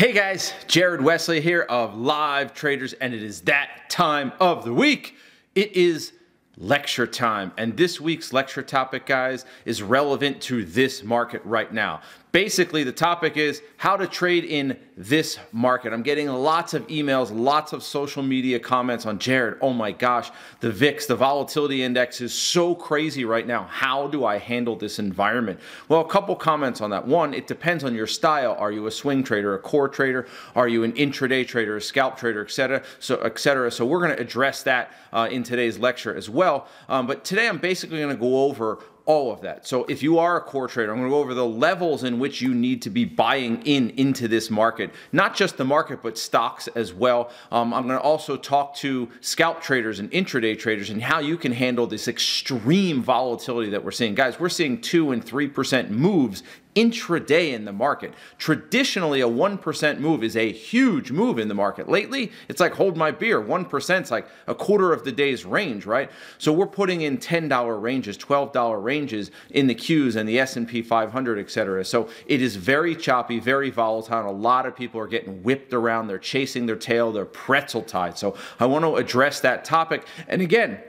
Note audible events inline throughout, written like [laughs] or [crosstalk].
Hey guys, Jared Wesley here of Live Traders, and it is that time of the week. It is lecture time, and this week's lecture topic, guys, is relevant to this market right now. Basically, the topic is how to trade in this market. I'm getting lots of emails, lots of social media comments on Jared. Oh my gosh, the VIX, the volatility index is so crazy right now. How do I handle this environment? Well, a couple comments on that. One, it depends on your style. Are you a swing trader, a core trader? Are you an intraday trader, a scalp trader, etc.? So, etc. So we're going to address that uh, in today's lecture as well. Um, but today I'm basically going to go over all of that. So if you are a core trader, I'm going to go over the levels in which you need to be buying in into this market, not just the market, but stocks as well. Um, I'm going to also talk to scalp traders and intraday traders and how you can handle this extreme volatility that we're seeing. Guys, we're seeing two and 3% moves intraday in the market. Traditionally, a 1% move is a huge move in the market. Lately, it's like hold my beer. 1% is like a quarter of the day's range, right? So we're putting in $10 ranges, $12 ranges in the Qs and the S&P 500, etc. So it is very choppy, very volatile. And a lot of people are getting whipped around. They're chasing their tail. They're pretzel tied. So I want to address that topic. And again,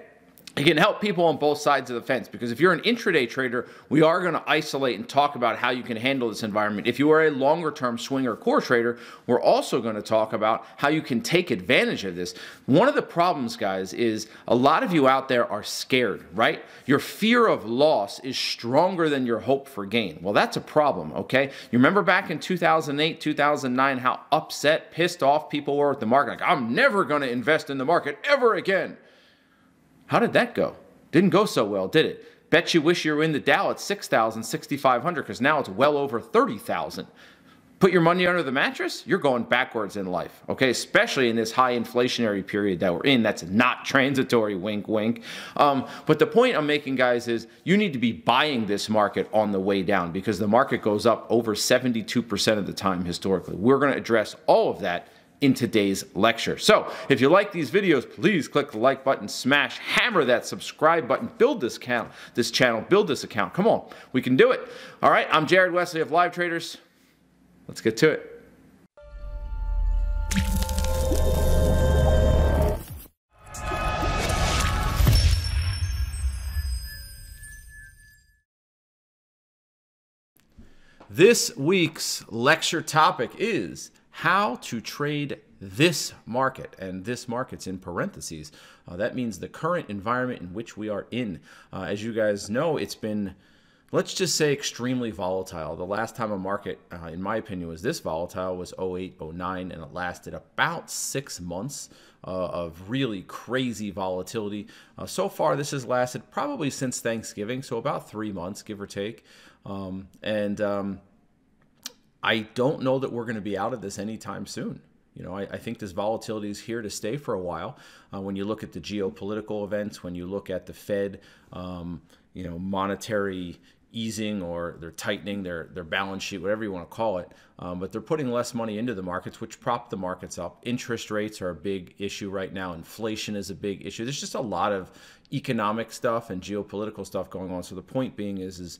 it can help people on both sides of the fence because if you're an intraday trader, we are going to isolate and talk about how you can handle this environment. If you are a longer term swinger core trader, we're also going to talk about how you can take advantage of this. One of the problems, guys, is a lot of you out there are scared, right? Your fear of loss is stronger than your hope for gain. Well, that's a problem, okay? You remember back in 2008, 2009, how upset, pissed off people were with the market? Like, I'm never going to invest in the market ever again. How did that go? Didn't go so well, did it? Bet you wish you were in the Dow at 6,000, 6,500 because now it's well over 30,000. Put your money under the mattress, you're going backwards in life, okay? Especially in this high inflationary period that we're in. That's not [laughs] transitory, wink, wink. Um, but the point I'm making, guys, is you need to be buying this market on the way down because the market goes up over 72% of the time historically. We're going to address all of that in today's lecture. So if you like these videos, please click the like button, smash, hammer that subscribe button, build this account, this channel, build this account. Come on, we can do it. All right, I'm Jared Wesley of Live Traders. Let's get to it. This week's lecture topic is how to trade this market. And this market's in parentheses. Uh, that means the current environment in which we are in. Uh, as you guys know, it's been, let's just say, extremely volatile. The last time a market, uh, in my opinion, was this volatile was 08, 09, and it lasted about six months. Uh, of really crazy volatility. Uh, so far, this has lasted probably since Thanksgiving, so about three months, give or take. Um, and um, I don't know that we're going to be out of this anytime soon. You know, I, I, think this volatility is here to stay for a while. Uh, when you look at the geopolitical events, when you look at the Fed, um, you know, monetary easing or they're tightening their, their balance sheet, whatever you want to call it. Um, but they're putting less money into the markets, which prop the markets up. Interest rates are a big issue right now. Inflation is a big issue. There's just a lot of economic stuff and geopolitical stuff going on. So the point being is, is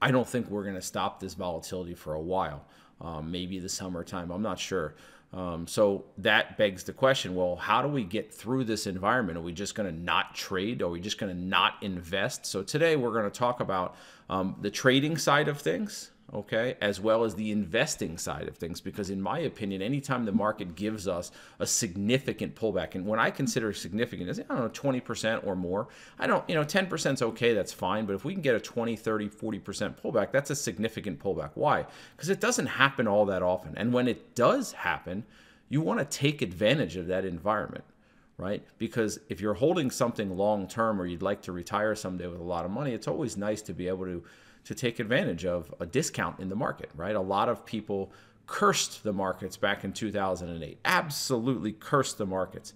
I don't think we're going to stop this volatility for a while. Um, maybe the summertime. I'm not sure. Um, so that begs the question well, how do we get through this environment? Are we just going to not trade? Are we just going to not invest? So today we're going to talk about um, the trading side of things okay, as well as the investing side of things. Because, in my opinion, anytime the market gives us a significant pullback, and when I consider significant, is I don't know, 20% or more, I don't, you know, 10% is okay, that's fine. But if we can get a 20, 30, 40% pullback, that's a significant pullback. Why? Because it doesn't happen all that often. And when it does happen, you want to take advantage of that environment right? Because if you're holding something long term or you'd like to retire someday with a lot of money, it's always nice to be able to to take advantage of a discount in the market, right? A lot of people cursed the markets back in 2008. Absolutely cursed the markets.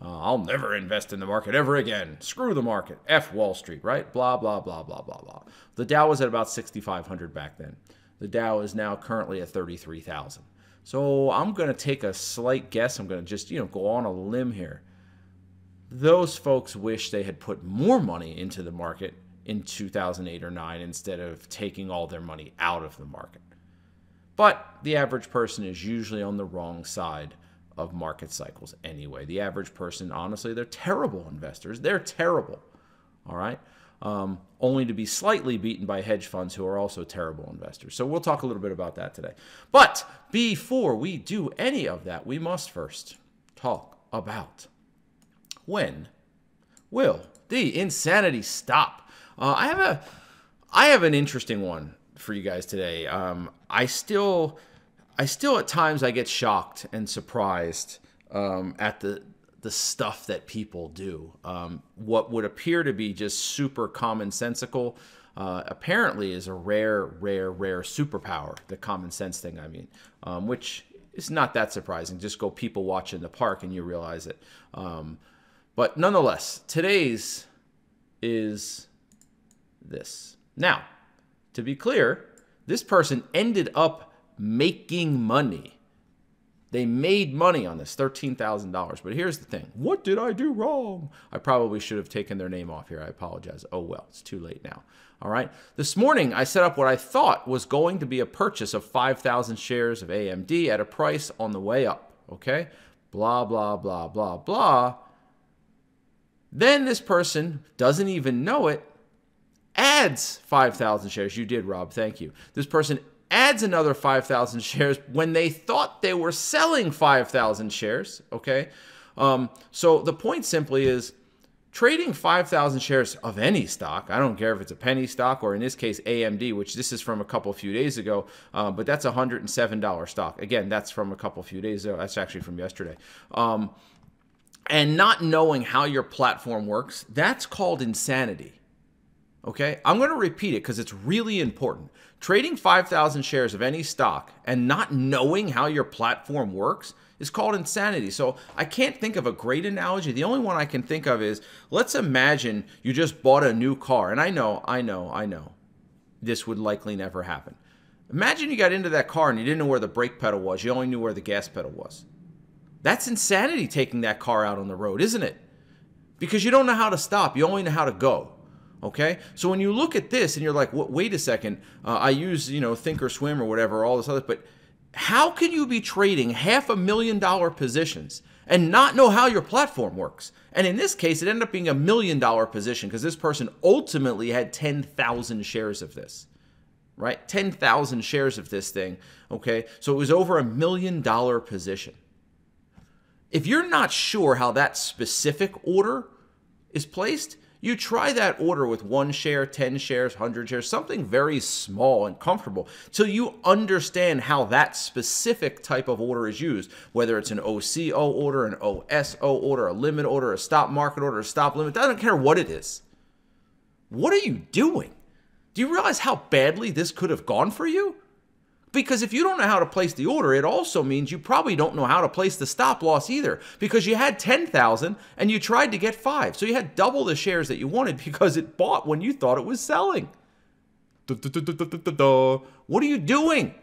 Uh, I'll never invest in the market ever again. Screw the market. F Wall Street, right? Blah, blah, blah, blah, blah, blah. The Dow was at about 6,500 back then. The Dow is now currently at 33,000. So I'm going to take a slight guess. I'm going to just, you know, go on a limb here. Those folks wish they had put more money into the market in 2008 or 9 instead of taking all their money out of the market. But the average person is usually on the wrong side of market cycles anyway. The average person, honestly, they're terrible investors. They're terrible. All right. Um, only to be slightly beaten by hedge funds who are also terrible investors. So we'll talk a little bit about that today. But before we do any of that, we must first talk about when will the insanity stop? Uh, I have a, I have an interesting one for you guys today. Um, I still, I still at times I get shocked and surprised um, at the the stuff that people do. Um, what would appear to be just super commonsensical uh, apparently is a rare, rare, rare superpower. The common sense thing, I mean, um, which is not that surprising. Just go people watch in the park and you realize it. Um, but nonetheless, today's is this. Now, to be clear, this person ended up making money. They made money on this, $13,000. But here's the thing what did I do wrong? I probably should have taken their name off here. I apologize. Oh, well, it's too late now. All right. This morning, I set up what I thought was going to be a purchase of 5,000 shares of AMD at a price on the way up. Okay. Blah, blah, blah, blah, blah. Then this person doesn't even know it, adds 5,000 shares. You did, Rob. Thank you. This person adds another 5,000 shares when they thought they were selling 5,000 shares. Okay. Um, so the point simply is trading 5,000 shares of any stock, I don't care if it's a penny stock or in this case AMD, which this is from a couple few days ago, uh, but that's a $107 stock. Again, that's from a couple few days ago. That's actually from yesterday. Um, and not knowing how your platform works, that's called insanity. Okay, I'm going to repeat it because it's really important. Trading 5,000 shares of any stock and not knowing how your platform works is called insanity. So I can't think of a great analogy. The only one I can think of is let's imagine you just bought a new car. And I know, I know, I know this would likely never happen. Imagine you got into that car and you didn't know where the brake pedal was, you only knew where the gas pedal was. That's insanity taking that car out on the road, isn't it? Because you don't know how to stop, you only know how to go. Okay, so when you look at this and you're like, wait a second, uh, I use you know thinkorswim or whatever, all this other, but how can you be trading half a million dollar positions and not know how your platform works? And in this case, it ended up being a million dollar position because this person ultimately had 10,000 shares of this, right? 10,000 shares of this thing. Okay, so it was over a million dollar position. If you're not sure how that specific order is placed, you try that order with one share, 10 shares, 100 shares, something very small and comfortable till you understand how that specific type of order is used, whether it's an OCO order, an OSO order, a limit order, a stop market order, a stop limit, I don't care what it is. What are you doing? Do you realize how badly this could have gone for you? Because if you don't know how to place the order, it also means you probably don't know how to place the stop loss either. Because you had 10,000 and you tried to get five. So you had double the shares that you wanted [laughs] because it bought when you thought it was selling. What are you doing?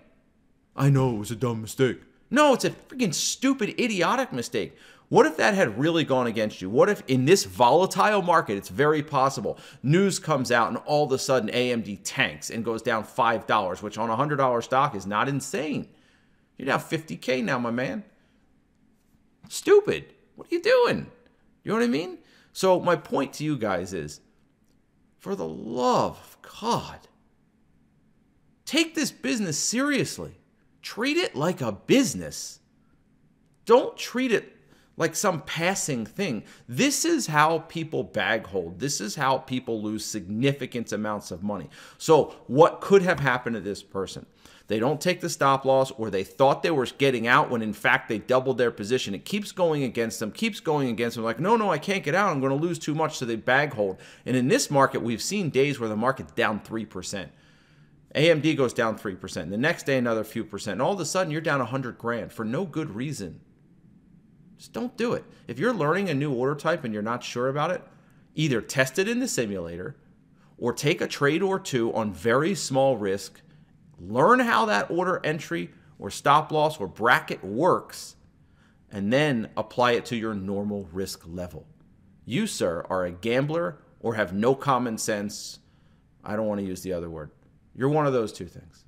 I know it was a dumb mistake. No, it's a freaking stupid, idiotic mistake. What if that had really gone against you? What if in this volatile market, it's very possible, news comes out and all of a sudden AMD tanks and goes down $5, which on a $100 stock is not insane. You're down 50K now, my man. Stupid. What are you doing? You know what I mean? So, my point to you guys is for the love of God, take this business seriously. Treat it like a business. Don't treat it like some passing thing. This is how people bag hold. This is how people lose significant amounts of money. So, what could have happened to this person? They don't take the stop loss, or they thought they were getting out when in fact they doubled their position. It keeps going against them, keeps going against them. Like, no, no, I can't get out. I'm going to lose too much. So they bag hold. And in this market, we've seen days where the market's down 3%. AMD goes down 3%. The next day, another few percent. And all of a sudden, you're down 100 grand for no good reason. Just don't do it. If you're learning a new order type and you're not sure about it, either test it in the simulator or take a trade or two on very small risk, learn how that order entry or stop loss or bracket works, and then apply it to your normal risk level. You, sir, are a gambler or have no common sense. I don't want to use the other word. You're one of those two things.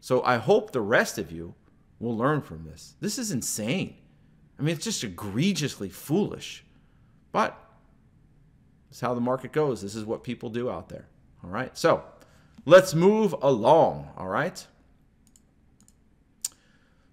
So I hope the rest of you will learn from this. This is insane. I mean, it's just egregiously foolish. But it's how the market goes. This is what people do out there. All right. So let's move along. All right.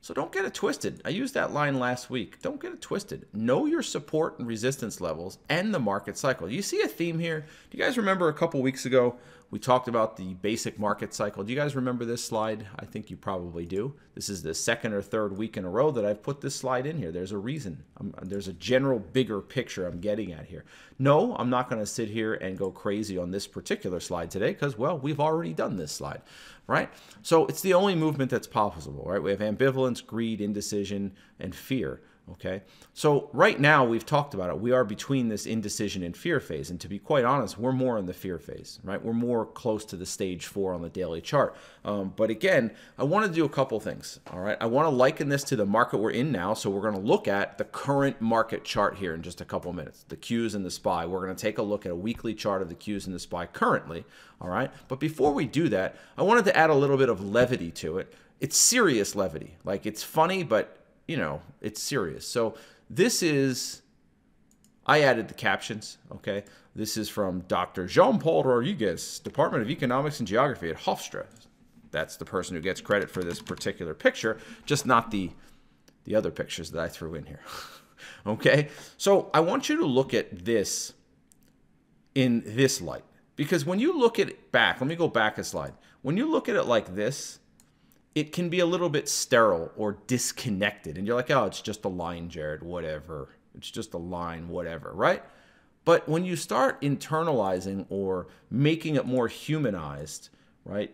So don't get it twisted. I used that line last week. Don't get it twisted. Know your support and resistance levels and the market cycle. You see a theme here? Do you guys remember a couple weeks ago we talked about the basic market cycle. Do you guys remember this slide? I think you probably do. This is the second or third week in a row that I've put this slide in here. There's a reason. I'm, there's a general bigger picture I'm getting at here. No, I'm not going to sit here and go crazy on this particular slide today because, well, we've already done this slide, right? So it's the only movement that's possible, right? We have ambivalence, greed, indecision, and fear. Okay, so right now we've talked about it. We are between this indecision and fear phase, and to be quite honest, we're more in the fear phase, right? We're more close to the stage four on the daily chart. Um, but again, I want to do a couple things. All right, I want to liken this to the market we're in now. So we're going to look at the current market chart here in just a couple minutes. The Qs and the SPY. We're going to take a look at a weekly chart of the Qs and the SPY currently. All right, but before we do that, I wanted to add a little bit of levity to it. It's serious levity, like it's funny, but you know, it's serious. So this is, I added the captions, okay? This is from Dr. Jean-Paul Rodriguez, Department of Economics and Geography at Hofstra. That's the person who gets credit for this particular picture, just not the, the other pictures that I threw in here. [laughs] okay? So I want you to look at this in this light. Because when you look at it back, let me go back a slide. When you look at it like this, it can be a little bit sterile or disconnected. And you're like, oh, it's just a line, Jared, whatever. It's just a line, whatever, right? But when you start internalizing or making it more humanized, right,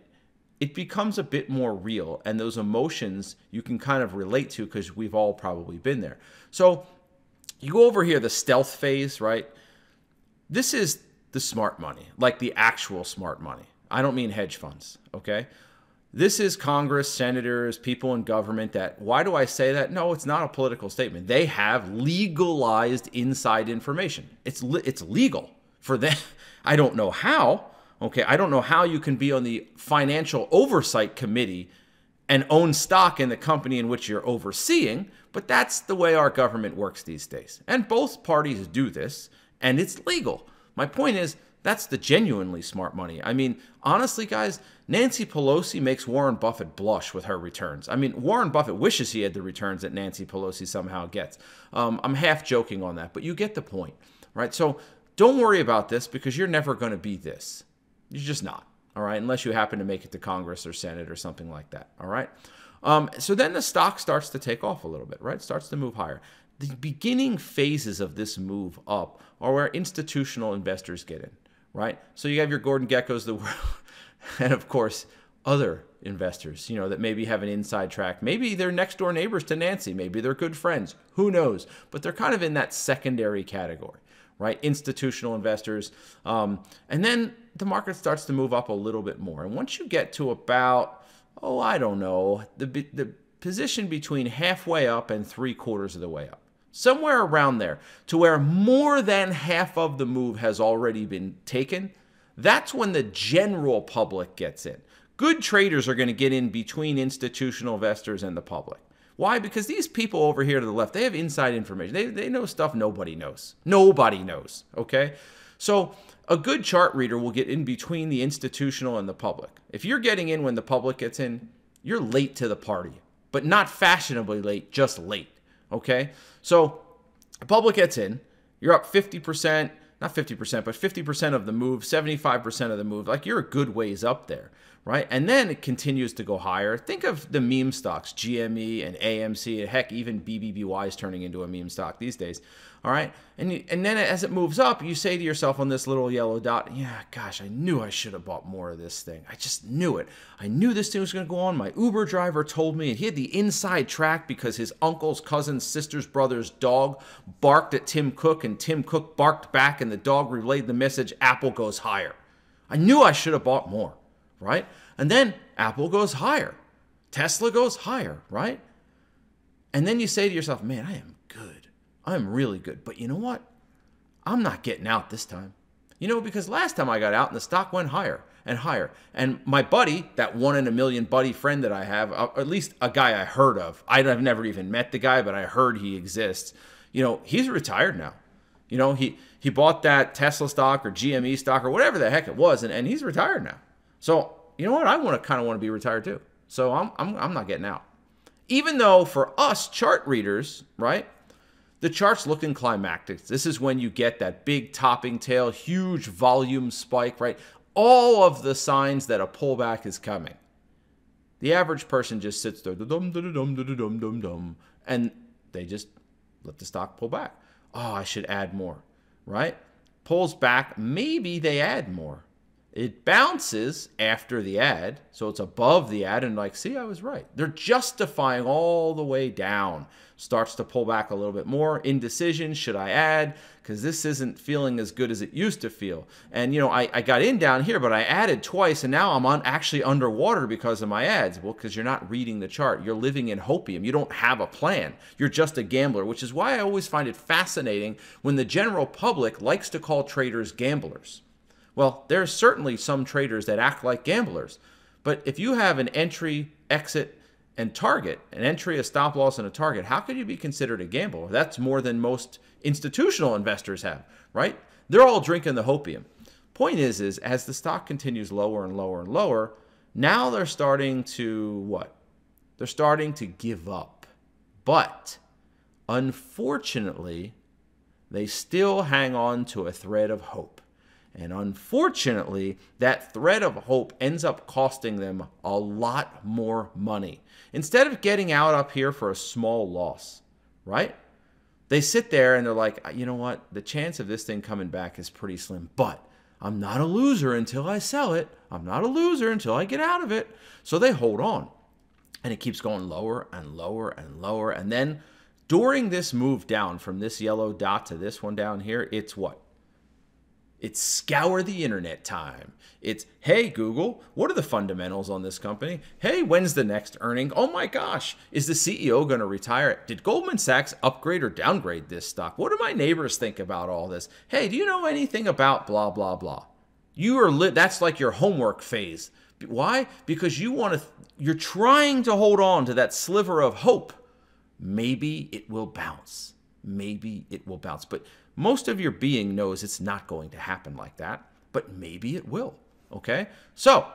it becomes a bit more real. And those emotions you can kind of relate to because we've all probably been there. So you go over here, the stealth phase, right? This is the smart money, like the actual smart money. I don't mean hedge funds, okay? This is Congress, senators, people in government that, why do I say that? No, it's not a political statement. They have legalized inside information. It's, it's legal for them. [laughs] I don't know how. Okay, I don't know how you can be on the financial oversight committee and own stock in the company in which you're overseeing, but that's the way our government works these days. And both parties do this, and it's legal. My point is, that's the genuinely smart money. I mean, honestly, guys, Nancy Pelosi makes Warren Buffett blush with her returns. I mean, Warren Buffett wishes he had the returns that Nancy Pelosi somehow gets. Um, I'm half joking on that, but you get the point, right? So don't worry about this because you're never going to be this. You're just not, all right? Unless you happen to make it to Congress or Senate or something like that, all right? Um, so then the stock starts to take off a little bit, right? Starts to move higher. The beginning phases of this move up are where institutional investors get in right? So you have your Gordon Gekkos, the [laughs] world, and of course other investors, you know, that maybe have an inside track. Maybe they're next door neighbors to Nancy. Maybe they're good friends. Who knows? But they're kind of in that secondary category, right? Institutional investors. Um, and then the market starts to move up a little bit more. And once you get to about, oh, I don't know, the, the position between halfway up and three quarters of the way up, somewhere around there, to where more than half of the move has already been taken, that's when the general public gets in. Good traders are going to get in between institutional investors and the public. Why? Because these people over here to the left, they have inside information. They, they know stuff nobody knows. Nobody knows, okay? So a good chart reader will get in between the institutional and the public. If you're getting in when the public gets in, you're late to the party, but not fashionably late, just late. Okay? So public gets in, you're up 50%, not 50%, but 50% of the move, 75% of the move. Like you're a good ways up there, right? And then it continues to go higher. Think of the meme stocks, GME and AMC, and heck, even BBBY is turning into a meme stock these days. All right. And, you, and then as it moves up, you say to yourself on this little yellow dot, yeah, gosh, I knew I should have bought more of this thing. I just knew it. I knew this thing was going to go on. My Uber driver told me, and he had the inside track because his uncle's cousin's sister's brother's dog barked at Tim Cook, and Tim Cook barked back, and the dog relayed the message Apple goes higher. I knew I should have bought more, right? And then Apple goes higher. Tesla goes higher, right? And then you say to yourself, man, I am good. I'm really good. But you know what? I'm not getting out this time. You know, because last time I got out and the stock went higher and higher. And my buddy, that one in a million buddy friend that I have, uh, at least a guy I heard of, I've never even met the guy, but I heard he exists. You know, he's retired now. You know, he, he bought that Tesla stock or GME stock or whatever the heck it was, and, and he's retired now. So, you know what? I want to kind of want to be retired too. So I'm, I'm, I'm not getting out. Even though for us chart readers, right, the chart's looking climactic. This is when you get that big topping tail, huge volume spike, right? All of the signs that a pullback is coming. The average person just sits there, dum dum dum dum dum dum dum, and they just let the stock pull back. Oh, I should add more, right? Pulls back, maybe they add more. It bounces after the ad, so it's above the ad, and like, see, I was right. They're justifying all the way down. Starts to pull back a little bit more. Indecision, should I add? Because this isn't feeling as good as it used to feel. And, you know, I, I got in down here, but I added twice, and now I'm on actually underwater because of my ads. Well, because you're not reading the chart. You're living in hopium. You don't have a plan. You're just a gambler, which is why I always find it fascinating when the general public likes to call traders gamblers. Well, there's certainly some traders that act like gamblers. But if you have an entry, exit, and target, an entry, a stop loss, and a target, how could you be considered a gambler? That's more than most institutional investors have, right? They're all drinking the hopium. Point is, is as the stock continues lower and lower and lower, now they're starting to what? They're starting to give up. But unfortunately, they still hang on to a thread of hope. And unfortunately, that thread of hope ends up costing them a lot more money. Instead of getting out up here for a small loss, right? They sit there and they're like, you know what? The chance of this thing coming back is pretty slim, but I'm not a loser until I sell it. I'm not a loser until I get out of it. So they hold on. And it keeps going lower and lower and lower. And then during this move down from this yellow dot to this one down here, it's what? It's scour the internet time. It's, hey, Google, what are the fundamentals on this company? Hey, when's the next earning? Oh my gosh, is the CEO going to retire? Did Goldman Sachs upgrade or downgrade this stock? What do my neighbors think about all this? Hey, do you know anything about blah, blah, blah? You are lit. That's like your homework phase. Why? Because you want to, you're trying to hold on to that sliver of hope. Maybe it will bounce. Maybe it will bounce. But most of your being knows it's not going to happen like that, but maybe it will. Okay? So,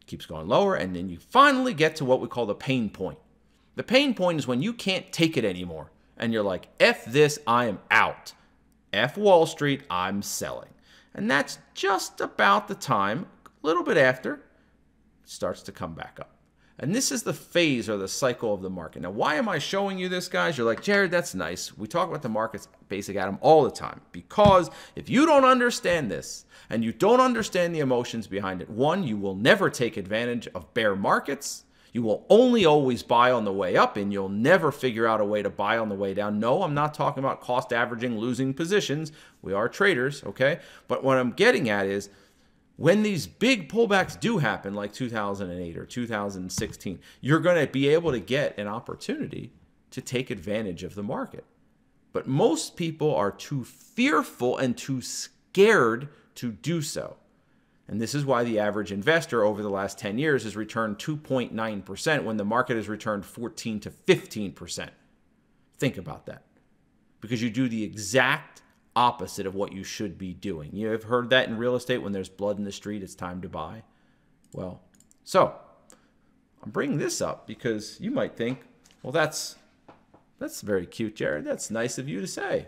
it keeps going lower, and then you finally get to what we call the pain point. The pain point is when you can't take it anymore, and you're like, F this, I am out. F Wall Street, I'm selling. And that's just about the time, a little bit after, starts to come back up. And this is the phase or the cycle of the market. Now, why am I showing you this, guys? You're like, Jared, that's nice. We talk about the market's basic atom all the time. Because if you don't understand this and you don't understand the emotions behind it, one, you will never take advantage of bear markets. You will only always buy on the way up and you'll never figure out a way to buy on the way down. No, I'm not talking about cost averaging, losing positions. We are traders, okay? But what I'm getting at is when these big pullbacks do happen, like 2008 or 2016, you're going to be able to get an opportunity to take advantage of the market. But most people are too fearful and too scared to do so. And this is why the average investor over the last 10 years has returned 2.9% when the market has returned 14 to 15%. Think about that. Because you do the exact opposite of what you should be doing. You have heard that in real estate when there's blood in the street, it's time to buy. Well, so I'm bringing this up because you might think, well, that's that's very cute, Jared. That's nice of you to say.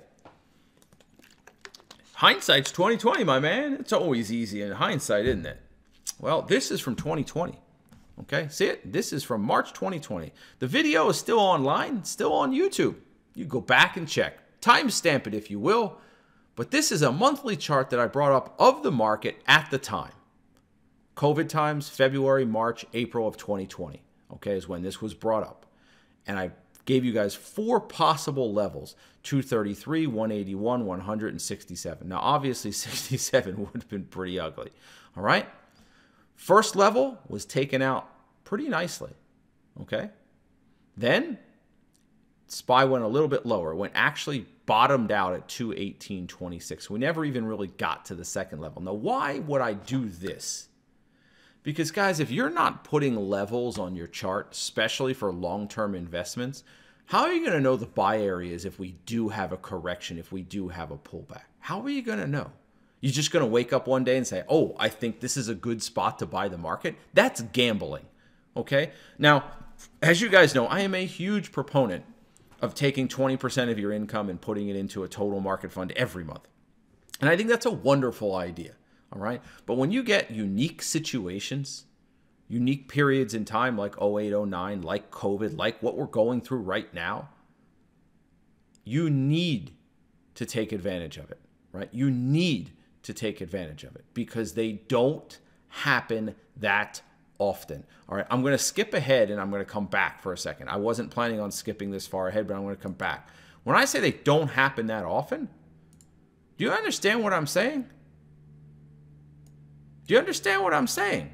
Hindsight's 2020, my man. It's always easy in hindsight, isn't it? Well, this is from 2020. Okay, see it? This is from March 2020. The video is still online, still on YouTube. You go back and check. Timestamp it if you will. But this is a monthly chart that I brought up of the market at the time. COVID times, February, March, April of 2020, okay, is when this was brought up. And I gave you guys four possible levels 233, 181, 167. Now, obviously, [laughs] 67 would have been pretty ugly, all right? First level was taken out pretty nicely, okay? Then SPY went a little bit lower, went actually bottomed out at 218.26. We never even really got to the second level. Now, why would I do this? Because, guys, if you're not putting levels on your chart, especially for long term investments, how are you going to know the buy areas if we do have a correction, if we do have a pullback? How are you going to know? You're just going to wake up one day and say, oh, I think this is a good spot to buy the market? That's gambling. Okay? Now, as you guys know, I am a huge proponent of taking 20% of your income and putting it into a total market fund every month. And I think that's a wonderful idea. All right. But when you get unique situations, unique periods in time like 08, 09, like COVID, like what we're going through right now, you need to take advantage of it, right? You need to take advantage of it because they don't happen that often. All right, I'm going to skip ahead and I'm going to come back for a second. I wasn't planning on skipping this far ahead, but I'm going to come back. When I say they don't happen that often, do you understand what I'm saying? Do you understand what I'm saying?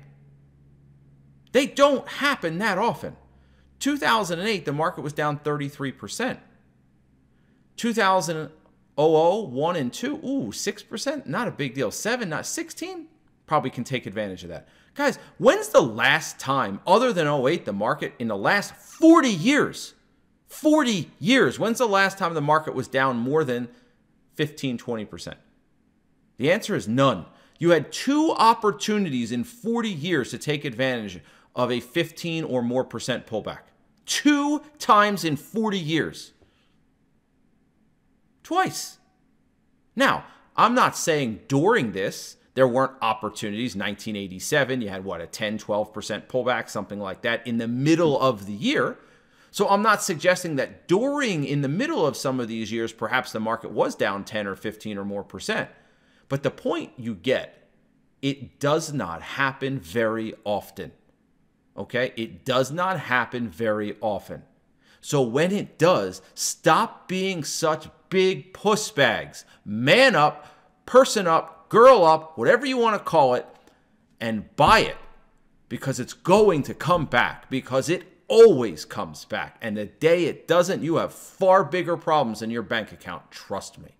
They don't happen that often. 2008, the market was down 33%. 2000, 1 and 2, ooh, 6%, not a big deal. 7, not 16, probably can take advantage of that. Guys, when's the last time, other than 08, the market in the last 40 years, 40 years, when's the last time the market was down more than 15, 20%? The answer is none. You had two opportunities in 40 years to take advantage of a 15 or more percent pullback. Two times in 40 years. Twice. Now, I'm not saying during this there weren't opportunities. 1987, you had what, a 10, 12% pullback, something like that in the middle of the year. So I'm not suggesting that during, in the middle of some of these years, perhaps the market was down 10 or 15 or more percent. But the point you get, it does not happen very often. Okay? It does not happen very often. So when it does, stop being such big puss bags. Man up, person up, girl up, whatever you want to call it, and buy it because it's going to come back because it always comes back. And the day it doesn't, you have far bigger problems in your bank account. Trust me.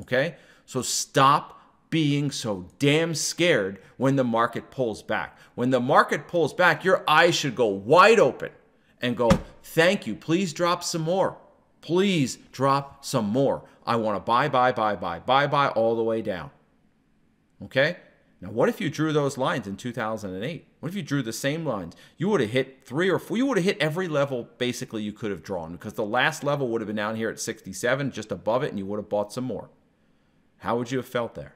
Okay? So stop being so damn scared when the market pulls back. When the market pulls back, your eyes should go wide open and go, Thank you. Please drop some more. Please drop some more. I want to buy, buy, buy, buy, buy, buy all the way down. Okay? Now, what if you drew those lines in 2008? What if you drew the same lines? You would have hit three or four, you would have hit every level basically you could have drawn because the last level would have been down here at 67, just above it, and you would have bought some more. How would you have felt there?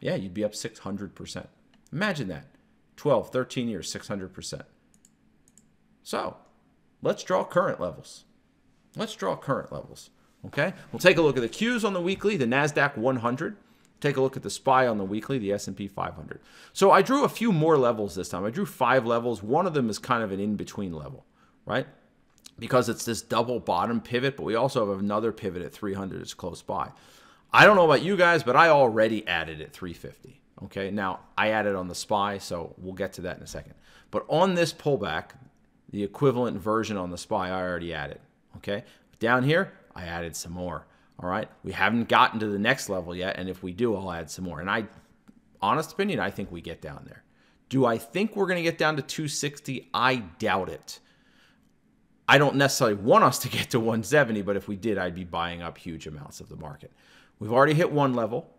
Yeah, you'd be up 600%. Imagine that. 12, 13 years, 600%. So, let's draw current levels. Let's draw current levels. Okay? We'll take a look at the Qs on the weekly, the NASDAQ 100. Take a look at the SPY on the weekly, the S&P 500. So I drew a few more levels this time. I drew five levels. One of them is kind of an in-between level, right? Because it's this double bottom pivot, but we also have another pivot at 300 It's close by. I don't know about you guys, but I already added at 350. Okay, now I added on the SPY, so we'll get to that in a second. But on this pullback, the equivalent version on the SPY I already added. Okay, down here, I added some more. All right. We haven't gotten to the next level yet. And if we do, I'll add some more. And I, honest opinion, I think we get down there. Do I think we're going to get down to 260? I doubt it. I don't necessarily want us to get to 170, but if we did, I'd be buying up huge amounts of the market. We've already hit one level.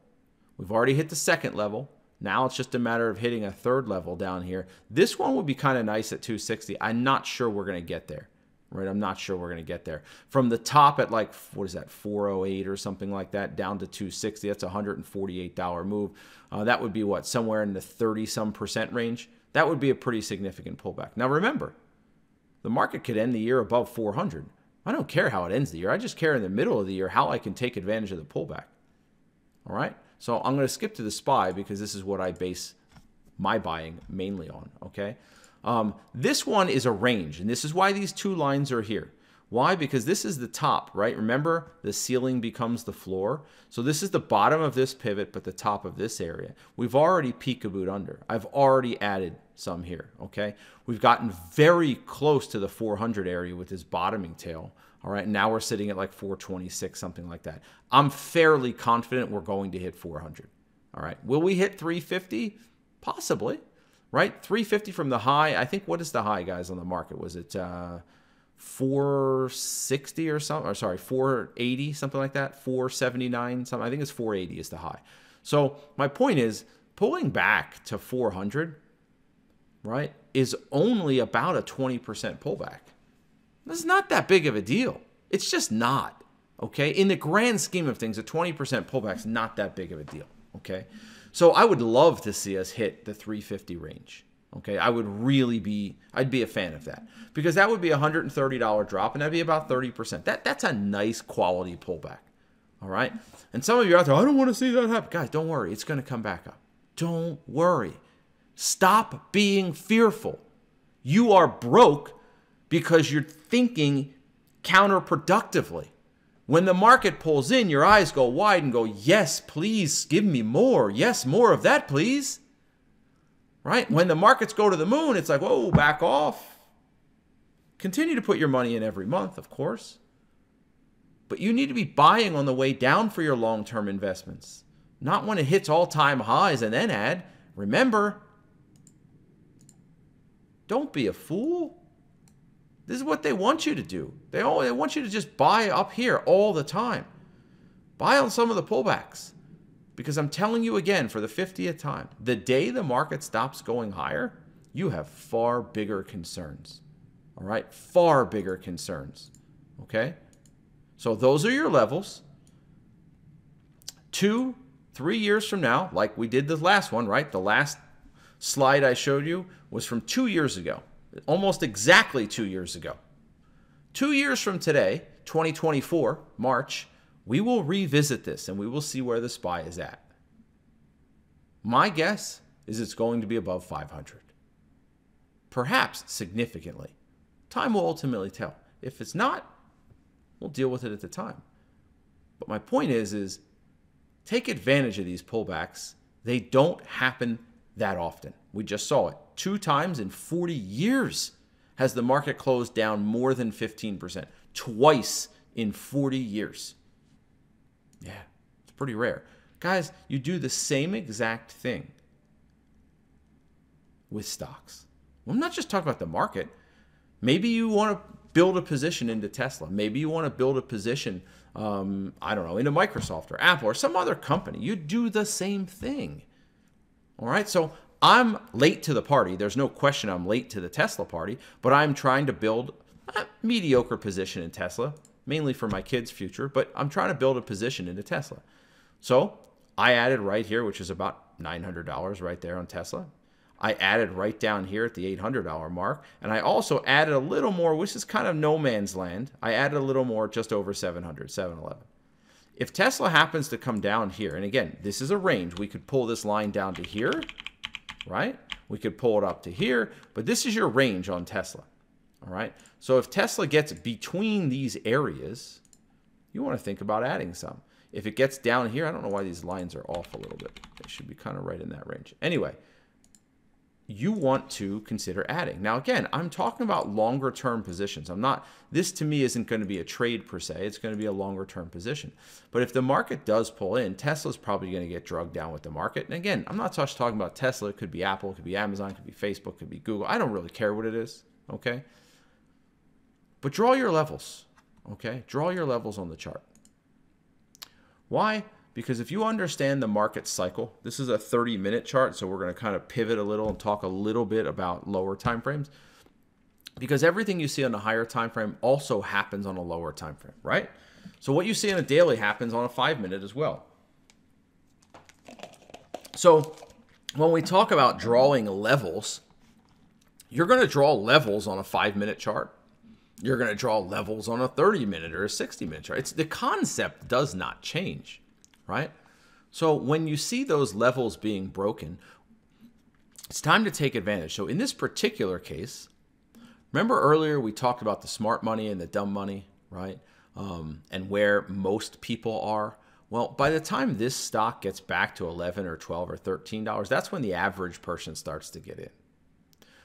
We've already hit the second level. Now it's just a matter of hitting a third level down here. This one would be kind of nice at 260. I'm not sure we're going to get there right? I'm not sure we're going to get there. From the top at like, what is that, 408 or something like that, down to 260, that's a $148 move. Uh, that would be what, somewhere in the 30 some percent range? That would be a pretty significant pullback. Now remember, the market could end the year above 400. I don't care how it ends the year. I just care in the middle of the year how I can take advantage of the pullback. All right? So I'm going to skip to the SPY because this is what I base my buying mainly on, okay? Um, this one is a range, and this is why these two lines are here. Why? Because this is the top, right? Remember, the ceiling becomes the floor. So this is the bottom of this pivot, but the top of this area. We've already peekabooed under. I've already added some here, okay? We've gotten very close to the 400 area with this bottoming tail. All right, now we're sitting at like 426, something like that. I'm fairly confident we're going to hit 400. All right, will we hit 350? Possibly, right? 350 from the high. I think what is the high, guys, on the market? Was it uh, 460 or something? Or sorry, 480, something like that. 479, something. I think it's 480 is the high. So my point is, pulling back to 400, right, is only about a 20% pullback. That's not that big of a deal. It's just not. Okay. In the grand scheme of things, a 20% pullback is not that big of a deal. Okay. So I would love to see us hit the 350 range. Okay. I would really be, I'd be a fan of that because that would be a $130 drop and that'd be about 30%. That, that's a nice quality pullback. All right. And some of you out there, I don't want to see that happen. Guys, don't worry. It's going to come back up. Don't worry. Stop being fearful. You are broke because you're thinking counterproductively. When the market pulls in, your eyes go wide and go, Yes, please give me more. Yes, more of that, please. Right? When the markets go to the moon, it's like, Whoa, back off. Continue to put your money in every month, of course. But you need to be buying on the way down for your long term investments, not when it hits all time highs and then add. Remember, don't be a fool. This is what they want you to do. They, all, they want you to just buy up here all the time. Buy on some of the pullbacks. Because I'm telling you again for the 50th time, the day the market stops going higher, you have far bigger concerns. All right? Far bigger concerns. Okay? So those are your levels. Two, three years from now, like we did the last one, right? The last slide I showed you was from two years ago almost exactly two years ago. Two years from today, 2024, March, we will revisit this and we will see where the SPY is at. My guess is it's going to be above 500. Perhaps significantly. Time will ultimately tell. If it's not, we'll deal with it at the time. But my point is is take advantage of these pullbacks. They don't happen that often. We just saw it. Two times in 40 years has the market closed down more than 15%. Twice in 40 years. Yeah, it's pretty rare. Guys, you do the same exact thing with stocks. Well, I'm not just talking about the market. Maybe you want to build a position into Tesla. Maybe you want to build a position, um, I don't know, into Microsoft or Apple or some other company. You do the same thing. All right. So I'm late to the party. There's no question I'm late to the Tesla party, but I'm trying to build a mediocre position in Tesla, mainly for my kids' future, but I'm trying to build a position into Tesla. So I added right here, which is about $900 right there on Tesla. I added right down here at the $800 mark. And I also added a little more, which is kind of no man's land. I added a little more just over 700, 711. If Tesla happens to come down here, and again, this is a range, we could pull this line down to here right? We could pull it up to here, but this is your range on Tesla, all right? So if Tesla gets between these areas, you want to think about adding some. If it gets down here, I don't know why these lines are off a little bit. They should be kind of right in that range. Anyway, you want to consider adding. Now, again, I'm talking about longer term positions. I'm not, this to me isn't going to be a trade per se. It's going to be a longer term position. But if the market does pull in, Tesla's probably going to get drugged down with the market. And again, I'm not just talking about Tesla. It could be Apple, it could be Amazon, it could be Facebook, it could be Google. I don't really care what it is. Okay. But draw your levels. Okay. Draw your levels on the chart. Why? Because if you understand the market cycle, this is a 30 minute chart, so we're going to kind of pivot a little and talk a little bit about lower time frames. Because everything you see on a higher time frame also happens on a lower time frame, right? So what you see on a daily happens on a 5 minute as well. So when we talk about drawing levels, you're going to draw levels on a 5 minute chart. You're going to draw levels on a 30 minute or a 60 minute chart. It's the concept does not change right? So when you see those levels being broken, it's time to take advantage. So in this particular case, remember earlier we talked about the smart money and the dumb money, right? Um, and where most people are. Well, by the time this stock gets back to 11 or 12 or 13 dollars, that's when the average person starts to get in.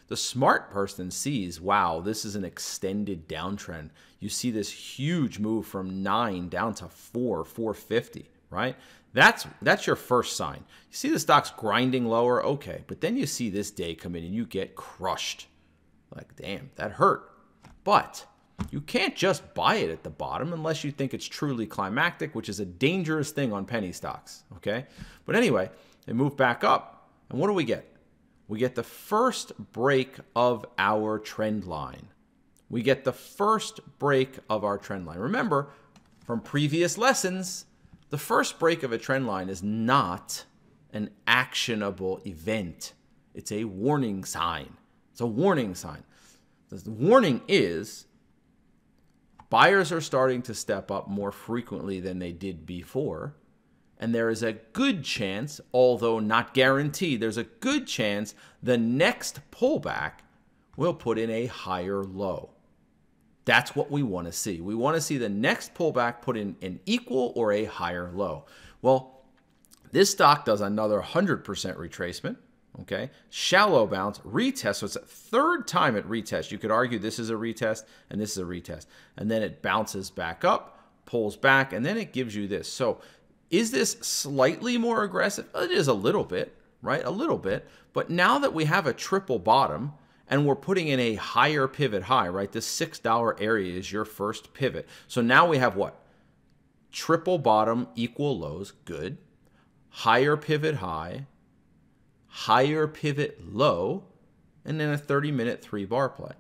The smart person sees, wow, this is an extended downtrend. You see this huge move from 9 down to 4, 450, right? That's that's your first sign. You see the stocks grinding lower, okay, but then you see this day come in and you get crushed. Like, damn, that hurt. But you can't just buy it at the bottom unless you think it's truly climactic, which is a dangerous thing on penny stocks, okay? But anyway, they move back up, and what do we get? We get the first break of our trend line. We get the first break of our trend line. Remember, from previous lessons, the first break of a trend line is not an actionable event. It's a warning sign. It's a warning sign. The warning is buyers are starting to step up more frequently than they did before. And there is a good chance, although not guaranteed, there's a good chance the next pullback will put in a higher low. That's what we want to see. We want to see the next pullback put in an equal or a higher low. Well, this stock does another 100% retracement. Okay, shallow bounce, retest. So it's a third time it retest. You could argue this is a retest and this is a retest. And then it bounces back up, pulls back, and then it gives you this. So is this slightly more aggressive? It is a little bit, right? A little bit. But now that we have a triple bottom, and we're putting in a higher pivot high, right? This $6 area is your first pivot. So now we have what? Triple bottom, equal lows, good. Higher pivot high, higher pivot low, and then a 30 minute three bar play.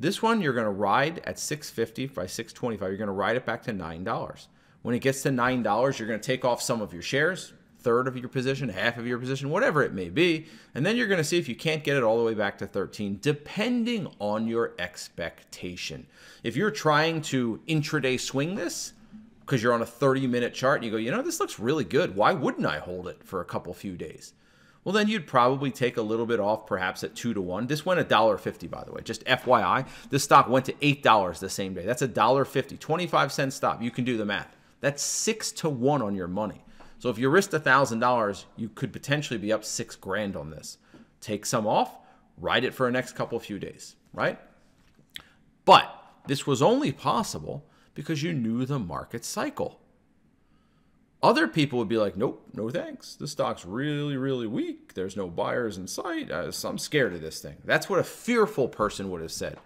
This one you're going to ride at 650 by 625. You're going to ride it back to $9. When it gets to $9, you're going to take off some of your shares, third of your position, half of your position, whatever it may be. And then you're going to see if you can't get it all the way back to 13, depending on your expectation. If you're trying to intraday swing this, because you're on a 30 minute chart and you go, you know, this looks really good. Why wouldn't I hold it for a couple few days? Well, then you'd probably take a little bit off, perhaps at two to one. This went a dollar fifty, by the way. Just FYI, this stock went to eight dollars the same day. That's a dollar fifty, 25 cent stop. You can do the math. That's six to one on your money. So if you risked $1,000, you could potentially be up six grand on this. Take some off, ride it for the next couple few days, right? But this was only possible because you knew the market cycle. Other people would be like, nope, no thanks. This stock's really, really weak. There's no buyers in sight. Uh, I'm scared of this thing. That's what a fearful person would have said.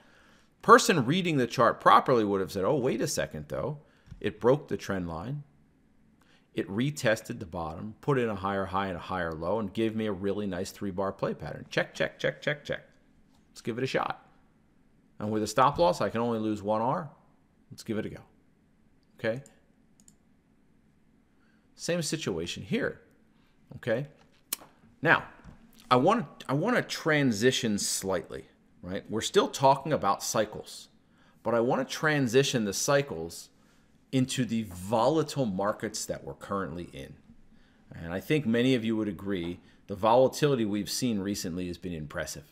Person reading the chart properly would have said, oh, wait a second, though. It broke the trend line it retested the bottom, put in a higher high and a higher low, and gave me a really nice three bar play pattern. Check, check, check, check, check. Let's give it a shot. And with a stop loss, I can only lose one R. Let's give it a go. Okay? Same situation here. Okay? Now, I want to I want to transition slightly, right? We're still talking about cycles, but I want to transition the cycles into the volatile markets that we're currently in. And I think many of you would agree the volatility we've seen recently has been impressive.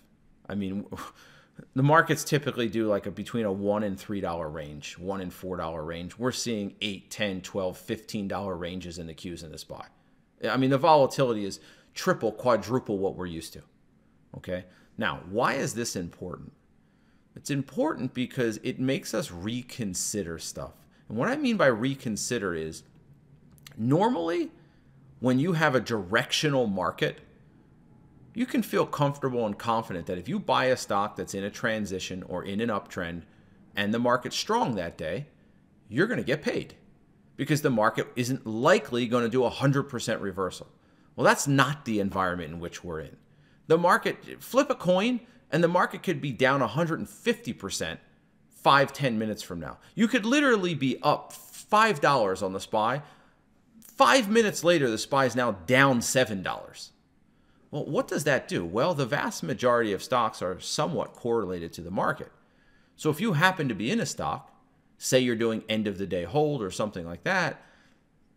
I mean, [laughs] the markets typically do like a between a 1 and 3 dollar range, 1 and 4 dollar range. We're seeing 8, 10, 12, 15 dollar ranges in the Qs in this buy. I mean, the volatility is triple, quadruple what we're used to. Okay? Now, why is this important? It's important because it makes us reconsider stuff. And what I mean by reconsider is normally when you have a directional market, you can feel comfortable and confident that if you buy a stock that's in a transition or in an uptrend and the market's strong that day, you're going to get paid because the market isn't likely going to do a 100% reversal. Well, that's not the environment in which we're in. The market, flip a coin, and the market could be down 150% five, ten minutes from now. You could literally be up $5 on the SPY. Five minutes later, the SPY is now down $7. Well, what does that do? Well, the vast majority of stocks are somewhat correlated to the market. So if you happen to be in a stock, say you're doing end of the day hold or something like that,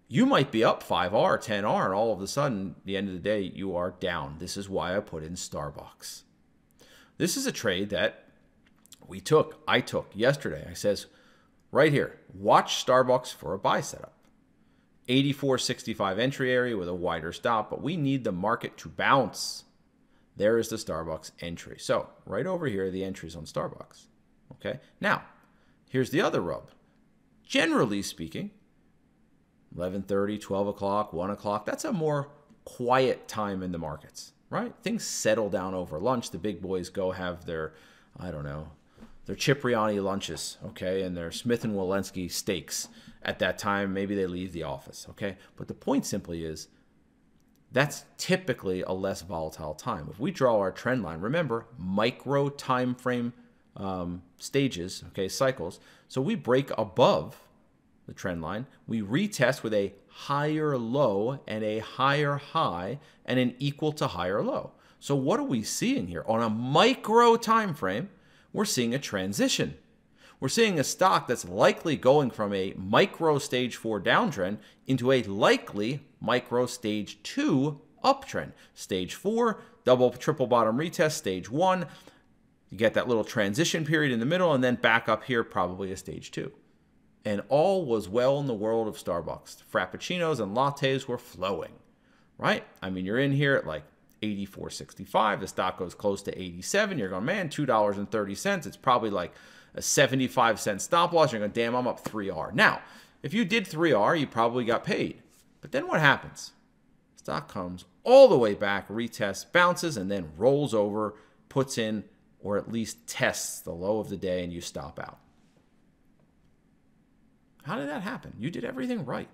you might be up 5R, 10R, and all of a sudden, the end of the day, you are down. This is why I put in Starbucks. This is a trade that we took, I took yesterday. I says, right here, watch Starbucks for a buy setup. 84.65 entry area with a wider stop, but we need the market to bounce. There is the Starbucks entry. So right over here, the entries on Starbucks. Okay. Now, here's the other rub. Generally speaking, 11:30, 12 o'clock, 1 o'clock, that's a more quiet time in the markets, right? Things settle down over lunch. The big boys go have their, I don't know, their Cipriani lunches, okay, and their Smith and Wollensky steaks at that time. Maybe they leave the office, okay? But the point simply is that's typically a less volatile time. If we draw our trend line, remember micro time frame um, stages, okay, cycles. So we break above the trend line. We retest with a higher low and a higher high and an equal to higher low. So what are we seeing here? On a micro time frame, we're seeing a transition. We're seeing a stock that's likely going from a micro stage 4 downtrend into a likely micro stage 2 uptrend. Stage 4, double triple bottom retest, stage 1, you get that little transition period in the middle, and then back up here, probably a stage 2 and all was well in the world of Starbucks. Frappuccinos and lattes were flowing, right? I mean, you're in here at like 84.65. The stock goes close to 87. You're going, man, $2.30. It's probably like a 75 cent stop loss. You're going, damn, I'm up 3R. Now, if you did 3R, you probably got paid. But then what happens? Stock comes all the way back, retests, bounces, and then rolls over, puts in, or at least tests the low of the day, and you stop out. How did that happen? You did everything right.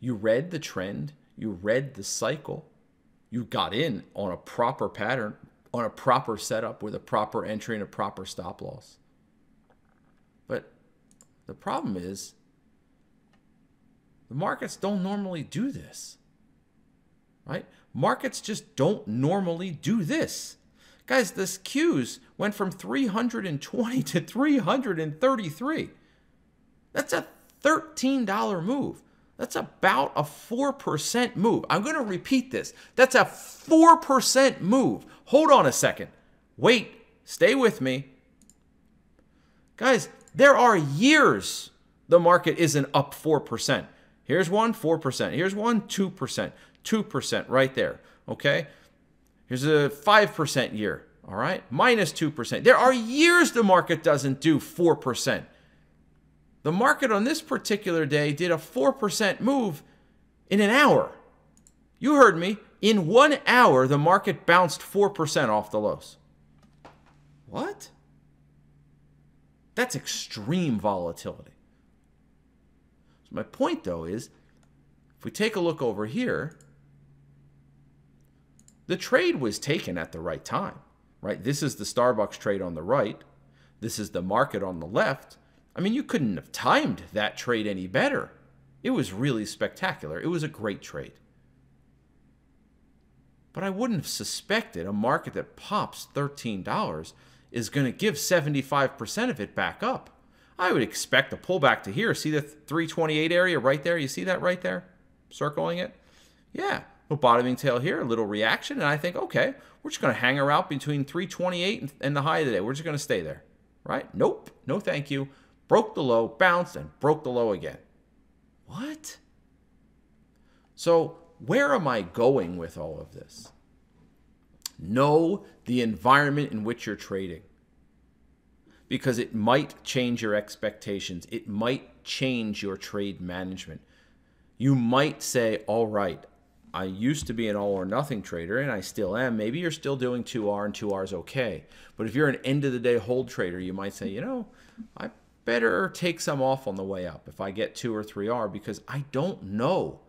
You read the trend, you read the cycle, you got in on a proper pattern, on a proper setup with a proper entry and a proper stop loss. But the problem is, the markets don't normally do this. Right? Markets just don't normally do this. Guys, this Qs went from 320 to 333. That's a $13 move. That's about a 4% move. I'm going to repeat this. That's a 4% move. Hold on a second. Wait, stay with me. Guys, there are years the market isn't up 4%. Here's one, 4%. Here's one, 2%. 2% right there. Okay? Here's a 5% year. All right? Minus 2%. There are years the market doesn't do 4%. The market on this particular day did a 4% move in an hour. You heard me. In one hour, the market bounced 4% off the lows. What? That's extreme volatility. So, my point though is if we take a look over here, the trade was taken at the right time, right? This is the Starbucks trade on the right, this is the market on the left. I mean, you couldn't have timed that trade any better. It was really spectacular. It was a great trade. But I wouldn't have suspected a market that pops $13 is going to give 75% of it back up. I would expect a pullback to here. See the 328 area right there? You see that right there? Circling it? Yeah. A bottoming tail here, a little reaction, and I think, okay, we're just going to hang around between 328 and the high of the day. We're just going to stay there. Right? Nope. No thank you broke the low, bounced, and broke the low again. What? So, where am I going with all of this? Know the environment in which you're trading because it might change your expectations. It might change your trade management. You might say, all right, I used to be an all or nothing trader and I still am. Maybe you're still doing 2R and 2R is okay. But if you're an end of the day hold trader, you might say, you know, I better take some off on the way up if I get two or three R because I don't know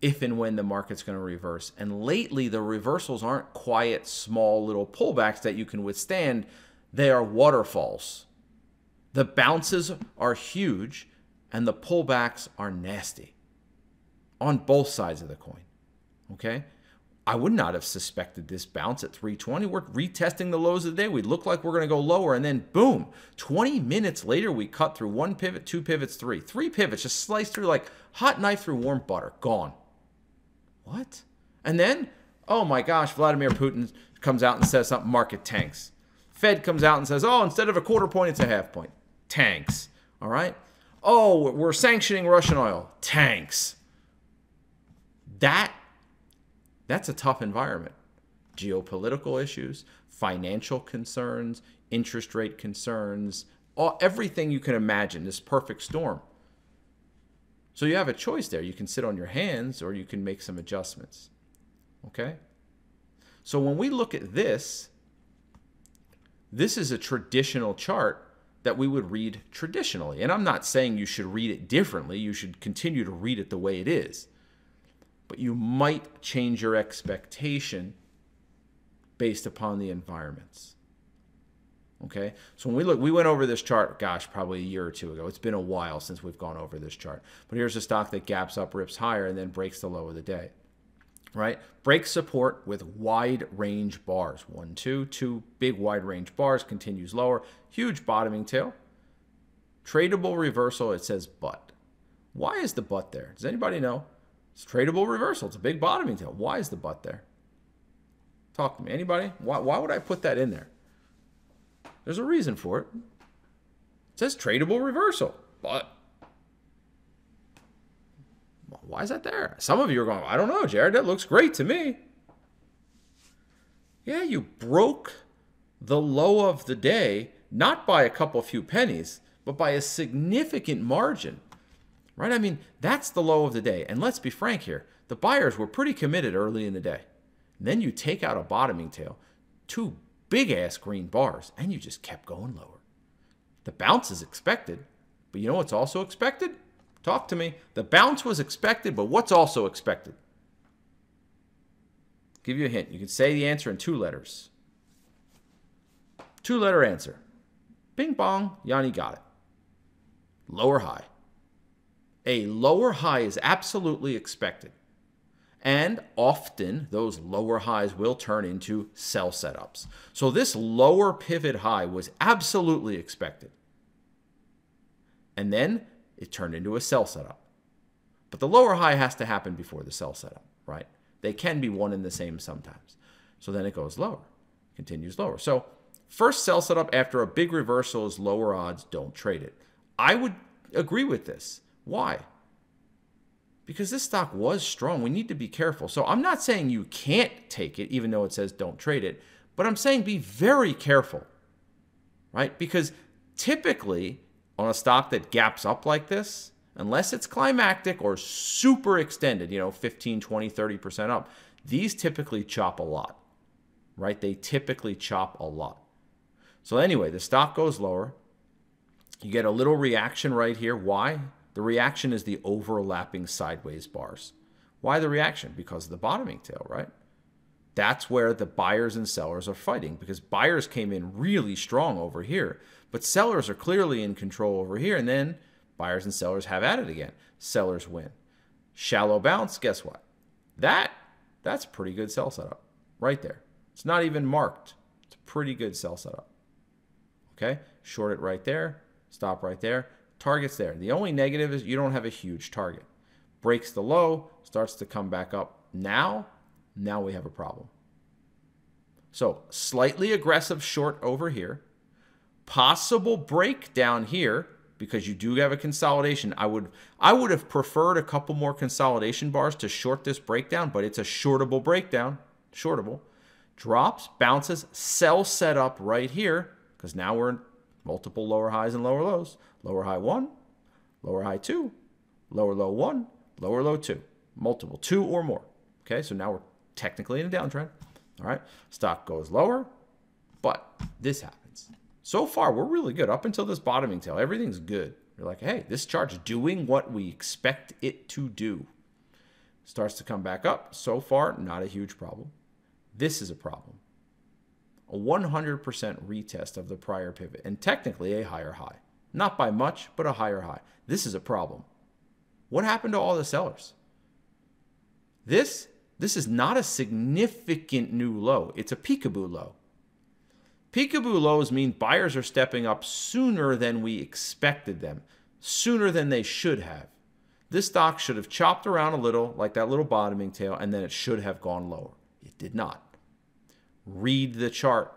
if and when the market's going to reverse. And lately, the reversals aren't quiet, small little pullbacks that you can withstand, they are waterfalls. The bounces are huge and the pullbacks are nasty on both sides of the coin. Okay? I would not have suspected this bounce at 320. We're retesting the lows of the day. We look like we're going to go lower, and then boom, 20 minutes later, we cut through one pivot, two pivots, three. Three pivots just sliced through like hot knife through warm butter. Gone. What? And then, oh my gosh, Vladimir Putin comes out and says something, market tanks. Fed comes out and says, oh, instead of a quarter point, it's a half point. Tanks. All right? Oh, we're sanctioning Russian oil. Tanks. That that's a tough environment. geopolitical issues, financial concerns, interest rate concerns, all, everything you can imagine, this perfect storm. So you have a choice there. You can sit on your hands or you can make some adjustments. Okay? So when we look at this, this is a traditional chart that we would read traditionally. And I'm not saying you should read it differently, you should continue to read it the way it is. But you might change your expectation based upon the environments. Okay, so when we look, we went over this chart, gosh, probably a year or two ago. It's been a while since we've gone over this chart. But here's a stock that gaps up, rips higher, and then breaks the low of the day. Right? Breaks support with wide range bars. One, two, two big wide range bars, continues lower, huge bottoming tail. Tradable reversal, it says but. Why is the but there? Does anybody know? It's tradable reversal. It's a big bottoming tail. Why is the but there? Talk to me. Anybody? Why, why would I put that in there? There's a reason for it. It says tradable reversal, but why is that there? Some of you are going, I don't know, Jared, that looks great to me. Yeah, you broke the low of the day, not by a couple few pennies, but by a significant margin. Right? I mean, that's the low of the day. And let's be frank here the buyers were pretty committed early in the day. And then you take out a bottoming tail, two big ass green bars, and you just kept going lower. The bounce is expected, but you know what's also expected? Talk to me. The bounce was expected, but what's also expected? Give you a hint. You can say the answer in two letters. Two letter answer. Bing bong, Yanni got it. Lower high. A lower high is absolutely expected. And often those lower highs will turn into sell setups. So this lower pivot high was absolutely expected. And then it turned into a sell setup. But the lower high has to happen before the sell setup, right? They can be one and the same sometimes. So then it goes lower, continues lower. So first sell setup after a big reversal is lower odds, don't trade it. I would agree with this. Why? because this stock was strong. We need to be careful. So I'm not saying you can't take it, even though it says don't trade it, but I'm saying be very careful, right? Because typically on a stock that gaps up like this, unless it's climactic or super extended, you know, 15, 20, 30% up, these typically chop a lot, right? They typically chop a lot. So anyway, the stock goes lower. You get a little reaction right here. Why? The reaction is the overlapping sideways bars. Why the reaction? Because of the bottoming tail, right? That's where the buyers and sellers are fighting because buyers came in really strong over here, but sellers are clearly in control over here. And then buyers and sellers have at it again. Sellers win. Shallow bounce, guess what? That that's pretty good sell setup right there. It's not even marked. It's a pretty good sell setup. Okay, short it right there, stop right there. Target's there. The only negative is you don't have a huge target. Breaks the low, starts to come back up. Now, now we have a problem. So slightly aggressive short over here. Possible break down here because you do have a consolidation. I would I would have preferred a couple more consolidation bars to short this breakdown, but it's a shortable breakdown. Shortable. Drops, bounces, sell set up right here because now we're in multiple lower highs and lower lows lower high one, lower high two, lower low one, lower low two, multiple, two or more. Okay, so now we're technically in a downtrend. All right, stock goes lower, but this happens. So far, we're really good up until this bottoming tail. Everything's good. You're like, hey, this chart's doing what we expect it to do. Starts to come back up. So far, not a huge problem. This is a problem. A 100% retest of the prior pivot and technically a higher high. Not by much, but a higher high. This is a problem. What happened to all the sellers? This this is not a significant new low. It's a peekaboo low. Peekaboo lows mean buyers are stepping up sooner than we expected them, sooner than they should have. This stock should have chopped around a little, like that little bottoming tail, and then it should have gone lower. It did not. Read the chart.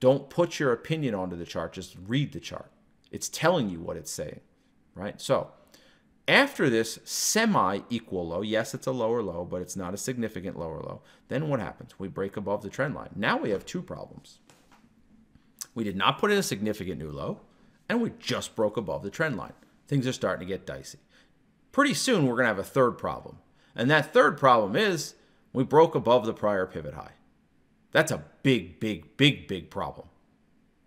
Don't put your opinion onto the chart, just read the chart. It's telling you what it's saying, right? So, After this semi-equal low, yes, it's a lower low, but it's not a significant lower low. Then what happens? We break above the trend line. Now we have two problems. We did not put in a significant new low, and we just broke above the trend line. Things are starting to get dicey. Pretty soon, we're going to have a third problem. And that third problem is we broke above the prior pivot high. That's a big, big, big, big problem.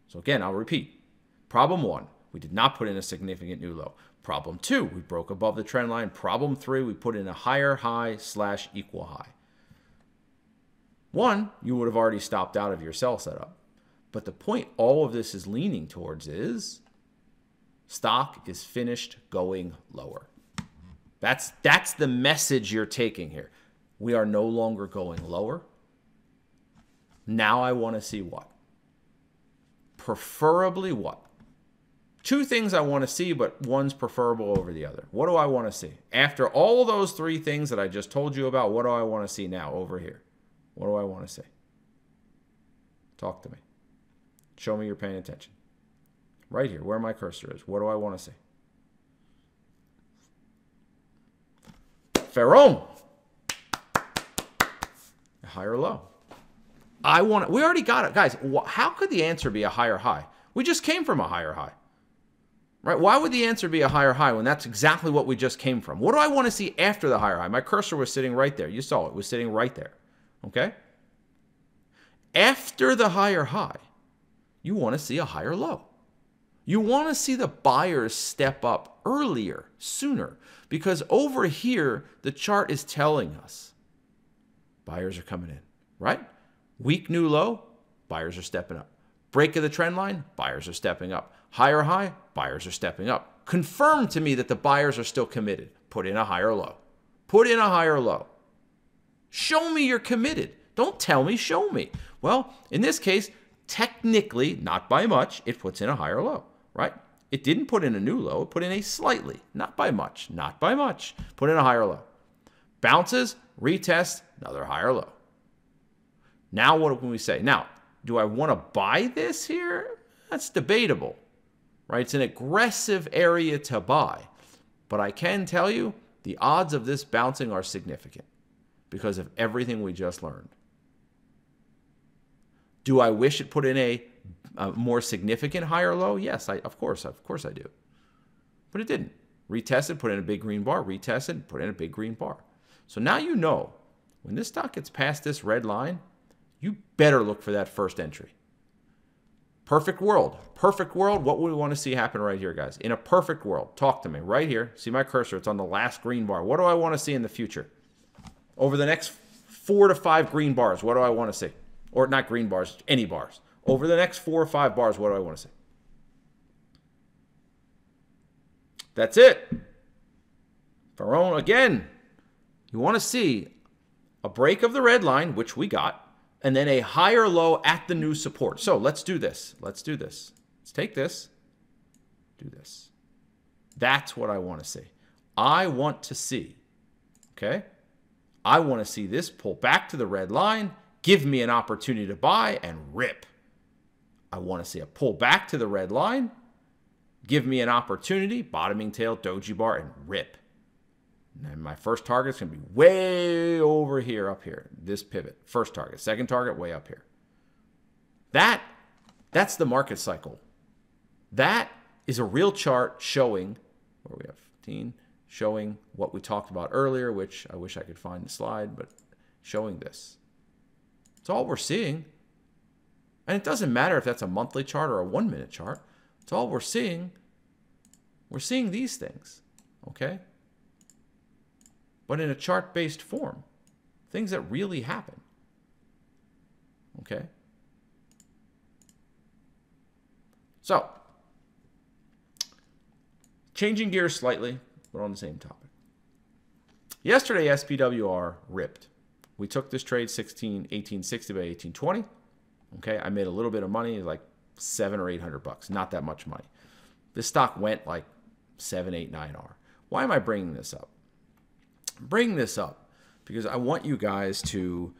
So again, I'll repeat. Problem one, we did not put in a significant new low. Problem two, we broke above the trend line. Problem three, we put in a higher high slash equal high. One, you would have already stopped out of your sell setup. But the point all of this is leaning towards is stock is finished going lower. That's, that's the message you're taking here. We are no longer going lower. Now I want to see what? Preferably what? Two things I want to see, but one's preferable over the other. What do I want to see? After all those three things that I just told you about, what do I want to see now over here? What do I want to see? Talk to me. Show me you're paying attention. Right here, where my cursor is. What do I want to see? Ferron. Higher low. I want to, we already got it. Guys, how could the answer be a higher high? We just came from a higher high. Right? Why would the answer be a higher high when that's exactly what we just came from? What do I want to see after the higher high? My cursor was sitting right there. You saw it. it was sitting right there. Okay? After the higher high, you want to see a higher low. You want to see the buyers step up earlier, sooner, because over here, the chart is telling us buyers are coming in, right? Weak new low, buyers are stepping up. Break of the trend line, buyers are stepping up. Higher high, buyers are stepping up. Confirm to me that the buyers are still committed. Put in a higher low. Put in a higher low. Show me you're committed. Don't tell me, show me. Well, in this case, technically, not by much, it puts in a higher low, right? It didn't put in a new low, it put in a slightly, not by much, not by much, put in a higher low. Bounces, retest, another higher low. Now, what can we say? Now, do I want to buy this here? That's debatable, right? It's an aggressive area to buy. But I can tell you the odds of this bouncing are significant because of everything we just learned. Do I wish it put in a, a more significant higher low? Yes, I, of course, of course I do. But it didn't. Retested, put in a big green bar, retested, put in a big green bar. So now you know when this stock gets past this red line, you better look for that first entry. Perfect world. Perfect world. What would we want to see happen right here, guys? In a perfect world, talk to me right here. See my cursor? It's on the last green bar. What do I want to see in the future? Over the next four to five green bars, what do I want to see? Or not green bars, any bars. Over the next four or five bars, what do I want to see? That's it. Ferron, again, you want to see a break of the red line, which we got, and then a higher low at the new support. So let's do this. Let's do this. Let's take this, do this. That's what I want to see. I want to see, okay? I want to see this pull back to the red line, give me an opportunity to buy and rip. I want to see a pull back to the red line, give me an opportunity, bottoming tail, doji bar, and rip. And my first target is going to be way over here, up here, this pivot. First target. Second target, way up here. That, that's the market cycle. That is a real chart showing, where we have 15, showing what we talked about earlier, which I wish I could find the slide, but showing this. It's all we're seeing. And it doesn't matter if that's a monthly chart or a one minute chart. It's all we're seeing. We're seeing these things. Okay? But in a chart based form. Things that really happen. Okay? So, changing gears slightly, but on the same topic. Yesterday, SPWR ripped. We took this trade 16, 1860 by 1820. Okay, I made a little bit of money, like seven or eight hundred bucks. Not that much money. This stock went like seven, eight, nine R. Why am I bringing this up? Bring this up because I want you guys to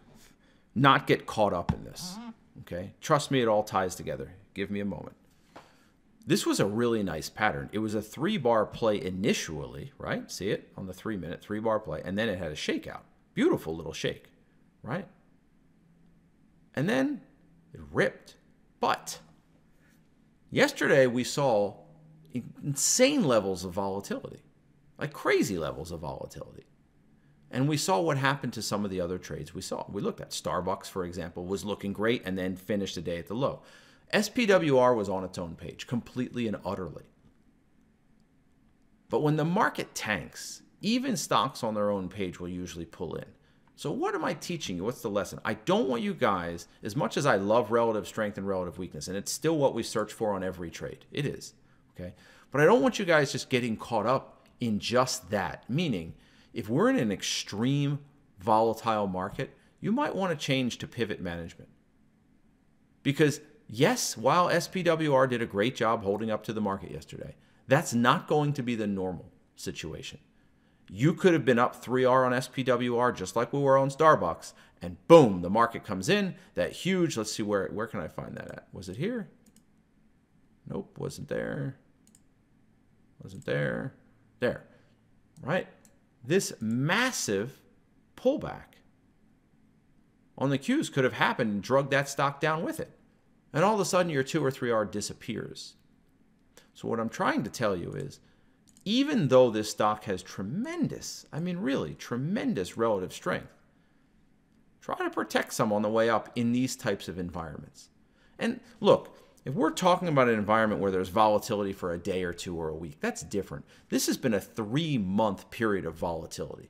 not get caught up in this. Okay? Trust me, it all ties together. Give me a moment. this was a really nice pattern. It was a three bar play initially, right? See it on the three minute, three bar play. And then it had a shakeout. Beautiful little shake, right? And then it ripped. But yesterday we saw insane levels of volatility, like crazy levels of volatility. And we saw what happened to some of the other trades we saw. We looked at Starbucks, for example, was looking great and then finished the day at the low. SPWR was on its own page, completely and utterly. But when the market tanks, even stocks on their own page will usually pull in. So, what am I teaching you? What's the lesson? I don't want you guys, as much as I love relative strength and relative weakness, and it's still what we search for on every trade, it is, okay? But I don't want you guys just getting caught up in just that. Meaning, if we're in an extreme volatile market, you might want to change to pivot management. Because yes, while SPWR did a great job holding up to the market yesterday, that's not going to be the normal situation. You could have been up 3R on SPWR just like we were on Starbucks, and boom, the market comes in. That huge, let's see where where can I find that at? Was it here? Nope, wasn't there. Wasn't there. There. Right? This massive pullback on the Qs could have happened and drug that stock down with it. And all of a sudden, your 2 or 3R disappears. So, what I'm trying to tell you is even though this stock has tremendous, I mean, really tremendous relative strength, try to protect some on the way up in these types of environments. And look, if we're talking about an environment where there's volatility for a day or two or a week, that's different. This has been a three month period of volatility,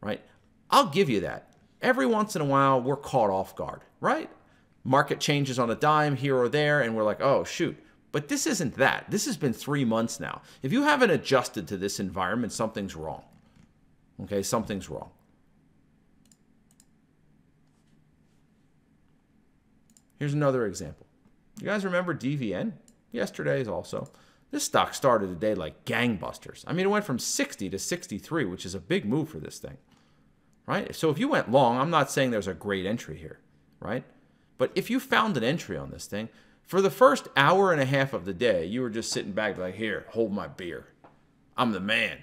right? I'll give you that. Every once in a while, we're caught off guard, right? Market changes on a dime here or there, and we're like, oh, shoot. But this isn't that. This has been three months now. If you haven't adjusted to this environment, something's wrong. Okay, something's wrong. Here's another example. You guys remember DVN? Yesterday's also. This stock started the day like gangbusters. I mean, it went from 60 to 63, which is a big move for this thing, right? So if you went long, I'm not saying there's a great entry here, right? But if you found an entry on this thing, for the first hour and a half of the day, you were just sitting back like, here, hold my beer. I'm the man.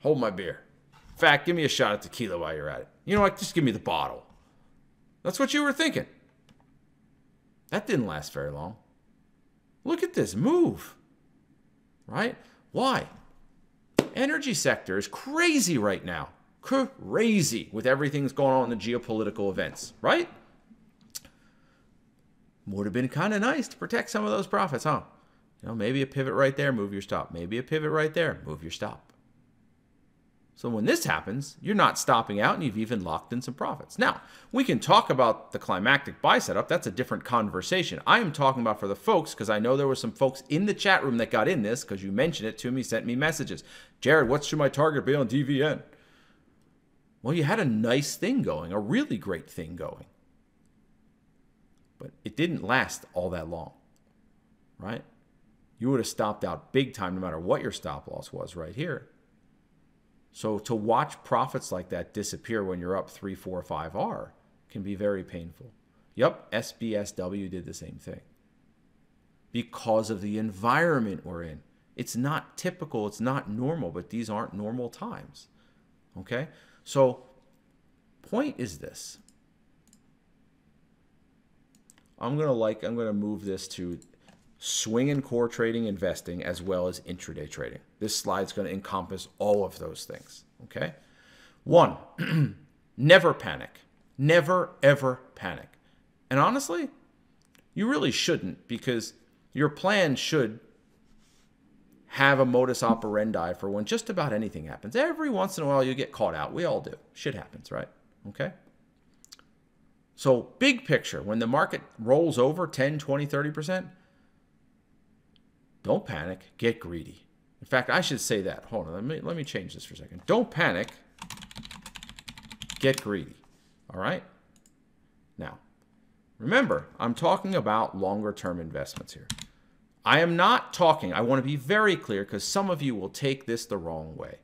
Hold my beer. In fact, give me a shot of tequila while you're at it. You know what? Just give me the bottle. That's what you were thinking. That didn't last very long. Look at this move. Right? Why? Energy sector is crazy right now. Crazy with everything that's going on in the geopolitical events, right? Would have been kind of nice to protect some of those profits, huh? You know, maybe a pivot right there, move your stop. Maybe a pivot right there, move your stop. So when this happens, you're not stopping out and you've even locked in some profits. Now, we can talk about the climactic buy setup. That's a different conversation. I am talking about for the folks because I know there were some folks in the chat room that got in this because you mentioned it to me, sent me messages. Jared, what should my target be on DVN? Well, you had a nice thing going, a really great thing going. But it didn't last all that long, right? You would have stopped out big time no matter what your stop loss was right here. So to watch profits like that disappear when you're up 3, 4, 5R can be very painful. Yep, SBSW did the same thing. Because of the environment we're in. It's not typical, it's not normal, but these aren't normal times. Okay? So point is this. I'm going to like I'm going to move this to swing and core trading investing as well as intraday trading. This slide's going to encompass all of those things. Okay. One, [clears throat] never panic. Never, ever panic. And honestly, you really shouldn't because your plan should have a modus operandi for when just about anything happens. Every once in a while, you get caught out. We all do. Shit happens, right? Okay. So, big picture, when the market rolls over 10, 20, 30%, don't panic, get greedy. In fact, I should say that. Hold on, let me, let me change this for a second. Don't panic, get greedy. All right? Now, remember, I'm talking about longer term investments here. I am not talking, I want to be very clear because some of you will take this the wrong way.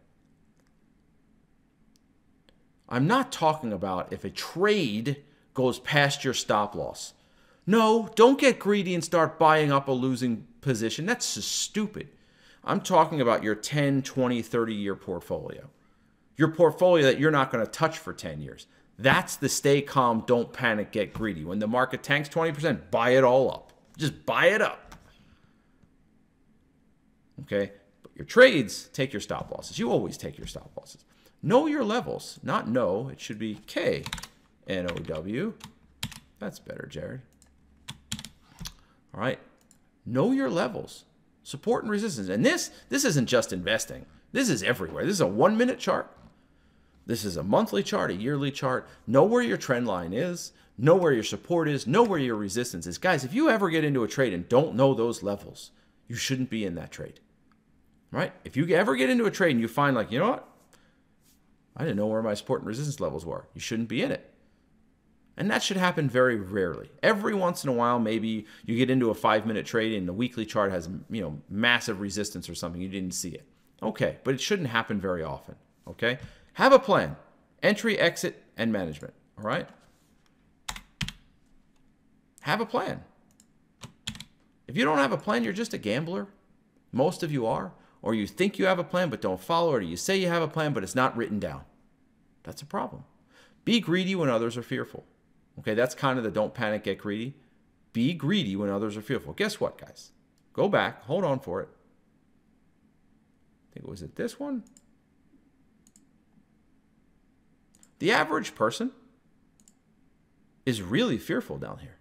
I'm not talking about if a trade goes past your stop loss. No, don't get greedy and start buying up a losing position, that's just stupid. I'm talking about your 10, 20, 30 year portfolio. Your portfolio that you're not going to touch for 10 years. That's the stay calm, don't panic, get greedy. When the market tanks 20%, buy it all up. Just buy it up. Okay? But your trades, take your stop losses. You always take your stop losses. Know your levels, not know. It should be K N O W. That's better, Jared. All right. Know your levels, support and resistance. And this this isn't just investing. This is everywhere. This is a 1-minute chart. This is a monthly chart, a yearly chart. Know where your trend line is, know where your support is, know where your resistance is. Guys, if you ever get into a trade and don't know those levels, you shouldn't be in that trade. Right? If you ever get into a trade and you find like, you know what? I didn't know where my support and resistance levels were. You shouldn't be in it. And that should happen very rarely. Every once in a while, maybe you get into a five minute trade and the weekly chart has, you know, massive resistance or something. You didn't see it. Okay, but it shouldn't happen very often. Okay? Have a plan entry, exit, and management. All right? Have a plan. If you don't have a plan, you're just a gambler. Most of you are. Or you think you have a plan but don't follow it, or you say you have a plan but it's not written down. That's a problem. Be greedy when others are fearful. Okay, that's kind of the don't panic, get greedy. Be greedy when others are fearful. Guess what, guys? Go back, hold on for it. I think it was it this one. The average person is really fearful down here.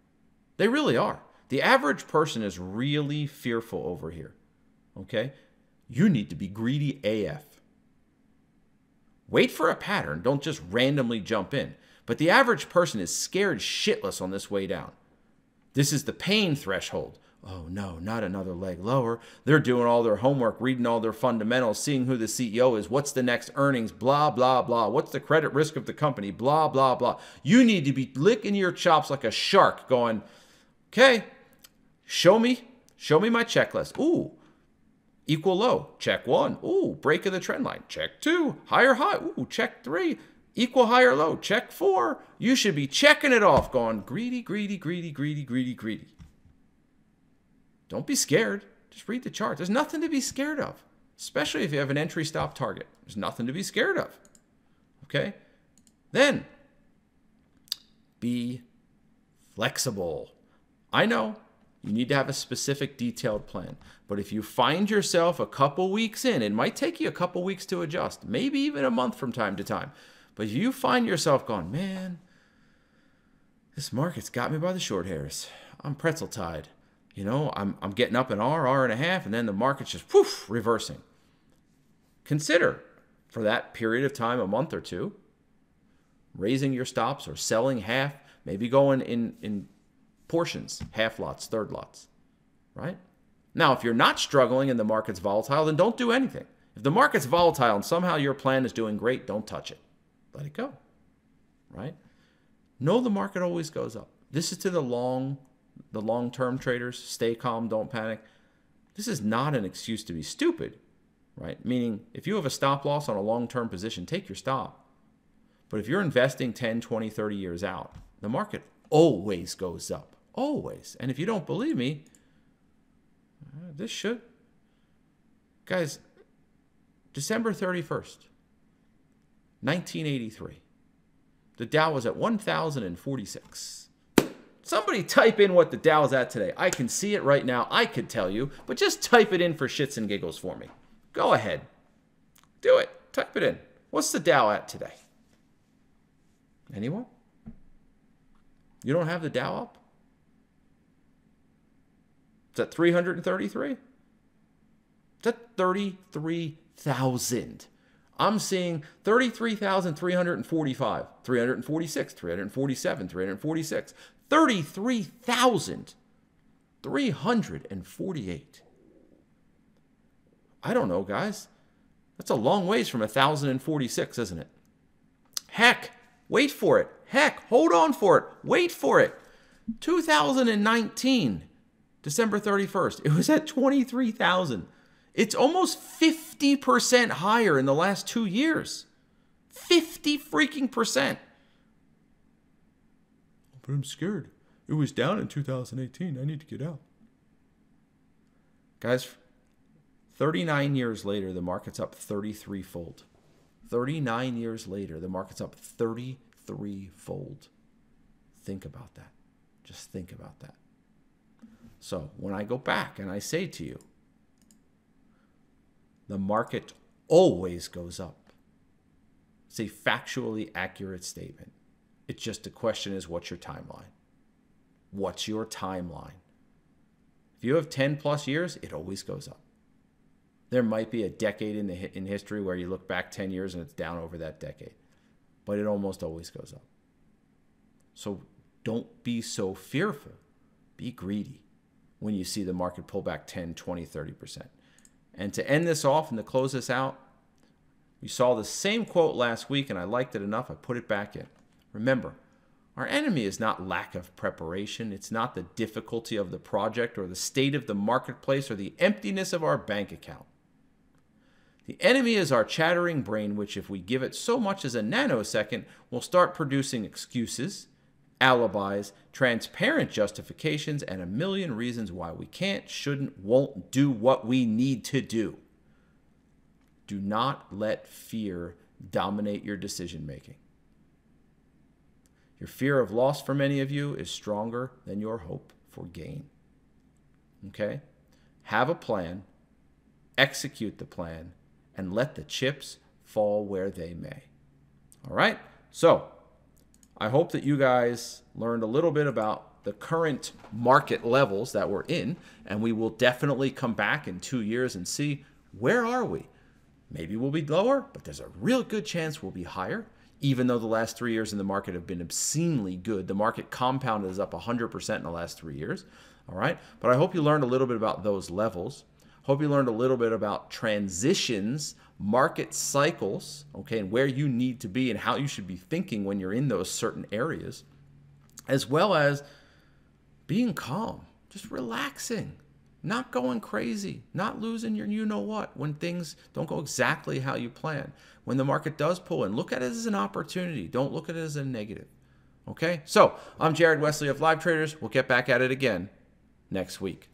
They really are. The average person is really fearful over here. Okay? You need to be greedy AF. Wait for a pattern, don't just randomly jump in. But the average person is scared shitless on this way down. This is the pain threshold. Oh no, not another leg lower. They're doing all their homework, reading all their fundamentals, seeing who the CEO is, what's the next earnings, blah, blah, blah. What's the credit risk of the company, blah, blah, blah. You need to be licking your chops like a shark, going, okay, show me, show me my checklist. Ooh, equal low, check one. Ooh, break of the trend line, check two. Higher high, ooh, check three. Equal high or low, check four. You should be checking it off, going greedy, greedy, greedy, greedy, greedy, greedy. Don't be scared. Just read the chart. There's nothing to be scared of, especially if you have an entry stop target. There's nothing to be scared of. Okay? Then, be flexible. I know you need to have a specific detailed plan. But if you find yourself a couple weeks in, it might take you a couple weeks to adjust, maybe even a month from time to time. But you find yourself going, man, this market's got me by the short hairs. I'm pretzel tied. You know, I'm, I'm getting up an R, R and a half, and then the market's just poof, reversing. Consider for that period of time, a month or two, raising your stops or selling half, maybe going in, in portions, half lots, third lots, right? Now, if you're not struggling and the market's volatile, then don't do anything. If the market's volatile and somehow your plan is doing great, don't touch it. Let it go, right? Know the market always goes up. This is to the long the long-term traders, stay calm, don't panic. This is not an excuse to be stupid, right? Meaning, if you have a stop loss on a long-term position, take your stop. But if you're investing 10, 20, 30 years out, the market always goes up, always. And if you don't believe me, uh, this should. Guys, December 31st, 1983. The Dow was at 1,046. Somebody type in what the Dow's at today. I can see it right now. I could tell you, but just type it in for shits and giggles for me. Go ahead. Do it. Type it in. What's the Dow at today? Anyone? You don't have the Dow up? Is that 333? Is that 33,000? I'm seeing 33,345, 346, 347, 346. 33,348. I don't know, guys. That's a long ways from 1,046, isn't it? Heck, wait for it. Heck, hold on for it. Wait for it. 2019, December 31st, it was at 23,000. It's almost 50% higher in the last two years. 50 freaking percent but I'm scared. It was down in 2018. I need to get out. Guys, 39 years later, the market's up 33 fold. 39 years later, the market's up 33 fold. Think about that. Just think about that. So when I go back and I say to you, the market always goes up. It's a factually accurate statement. It's just a question is what's your timeline? What's your timeline? If you have 10 plus years, it always goes up. There might be a decade in the in history where you look back 10 years and it's down over that decade. But it almost always goes up. So don't be so fearful. Be greedy when you see the market pull back 10, 20, 30%. And to end this off and to close this out, you saw the same quote last week and I liked it enough, I put it back in. Remember, our enemy is not lack of preparation. It's not the difficulty of the project or the state of the marketplace or the emptiness of our bank account. The enemy is our chattering brain, which, if we give it so much as a nanosecond, will start producing excuses, alibis, transparent justifications, and a million reasons why we can't, shouldn't, won't do what we need to do. Do not let fear dominate your decision making. Your fear of loss for many of you is stronger than your hope for gain. Okay? Have a plan, execute the plan, and let the chips fall where they may. All right? So, I hope that you guys learned a little bit about the current market levels that we're in, and we will definitely come back in two years and see where are we. Maybe we'll be lower, but there's a real good chance we'll be higher even though the last three years in the market have been obscenely good. The market compounded is up 100% in the last three years. All right. But I hope you learned a little bit about those levels. Hope you learned a little bit about transitions, market cycles, okay, and where you need to be and how you should be thinking when you're in those certain areas, as well as being calm, just relaxing, not going crazy, not losing your you know what when things don't go exactly how you plan. When the market does pull in, look at it as an opportunity. Don't look at it as a negative. Okay? So, I'm Jared Wesley of Live Traders. We'll get back at it again next week.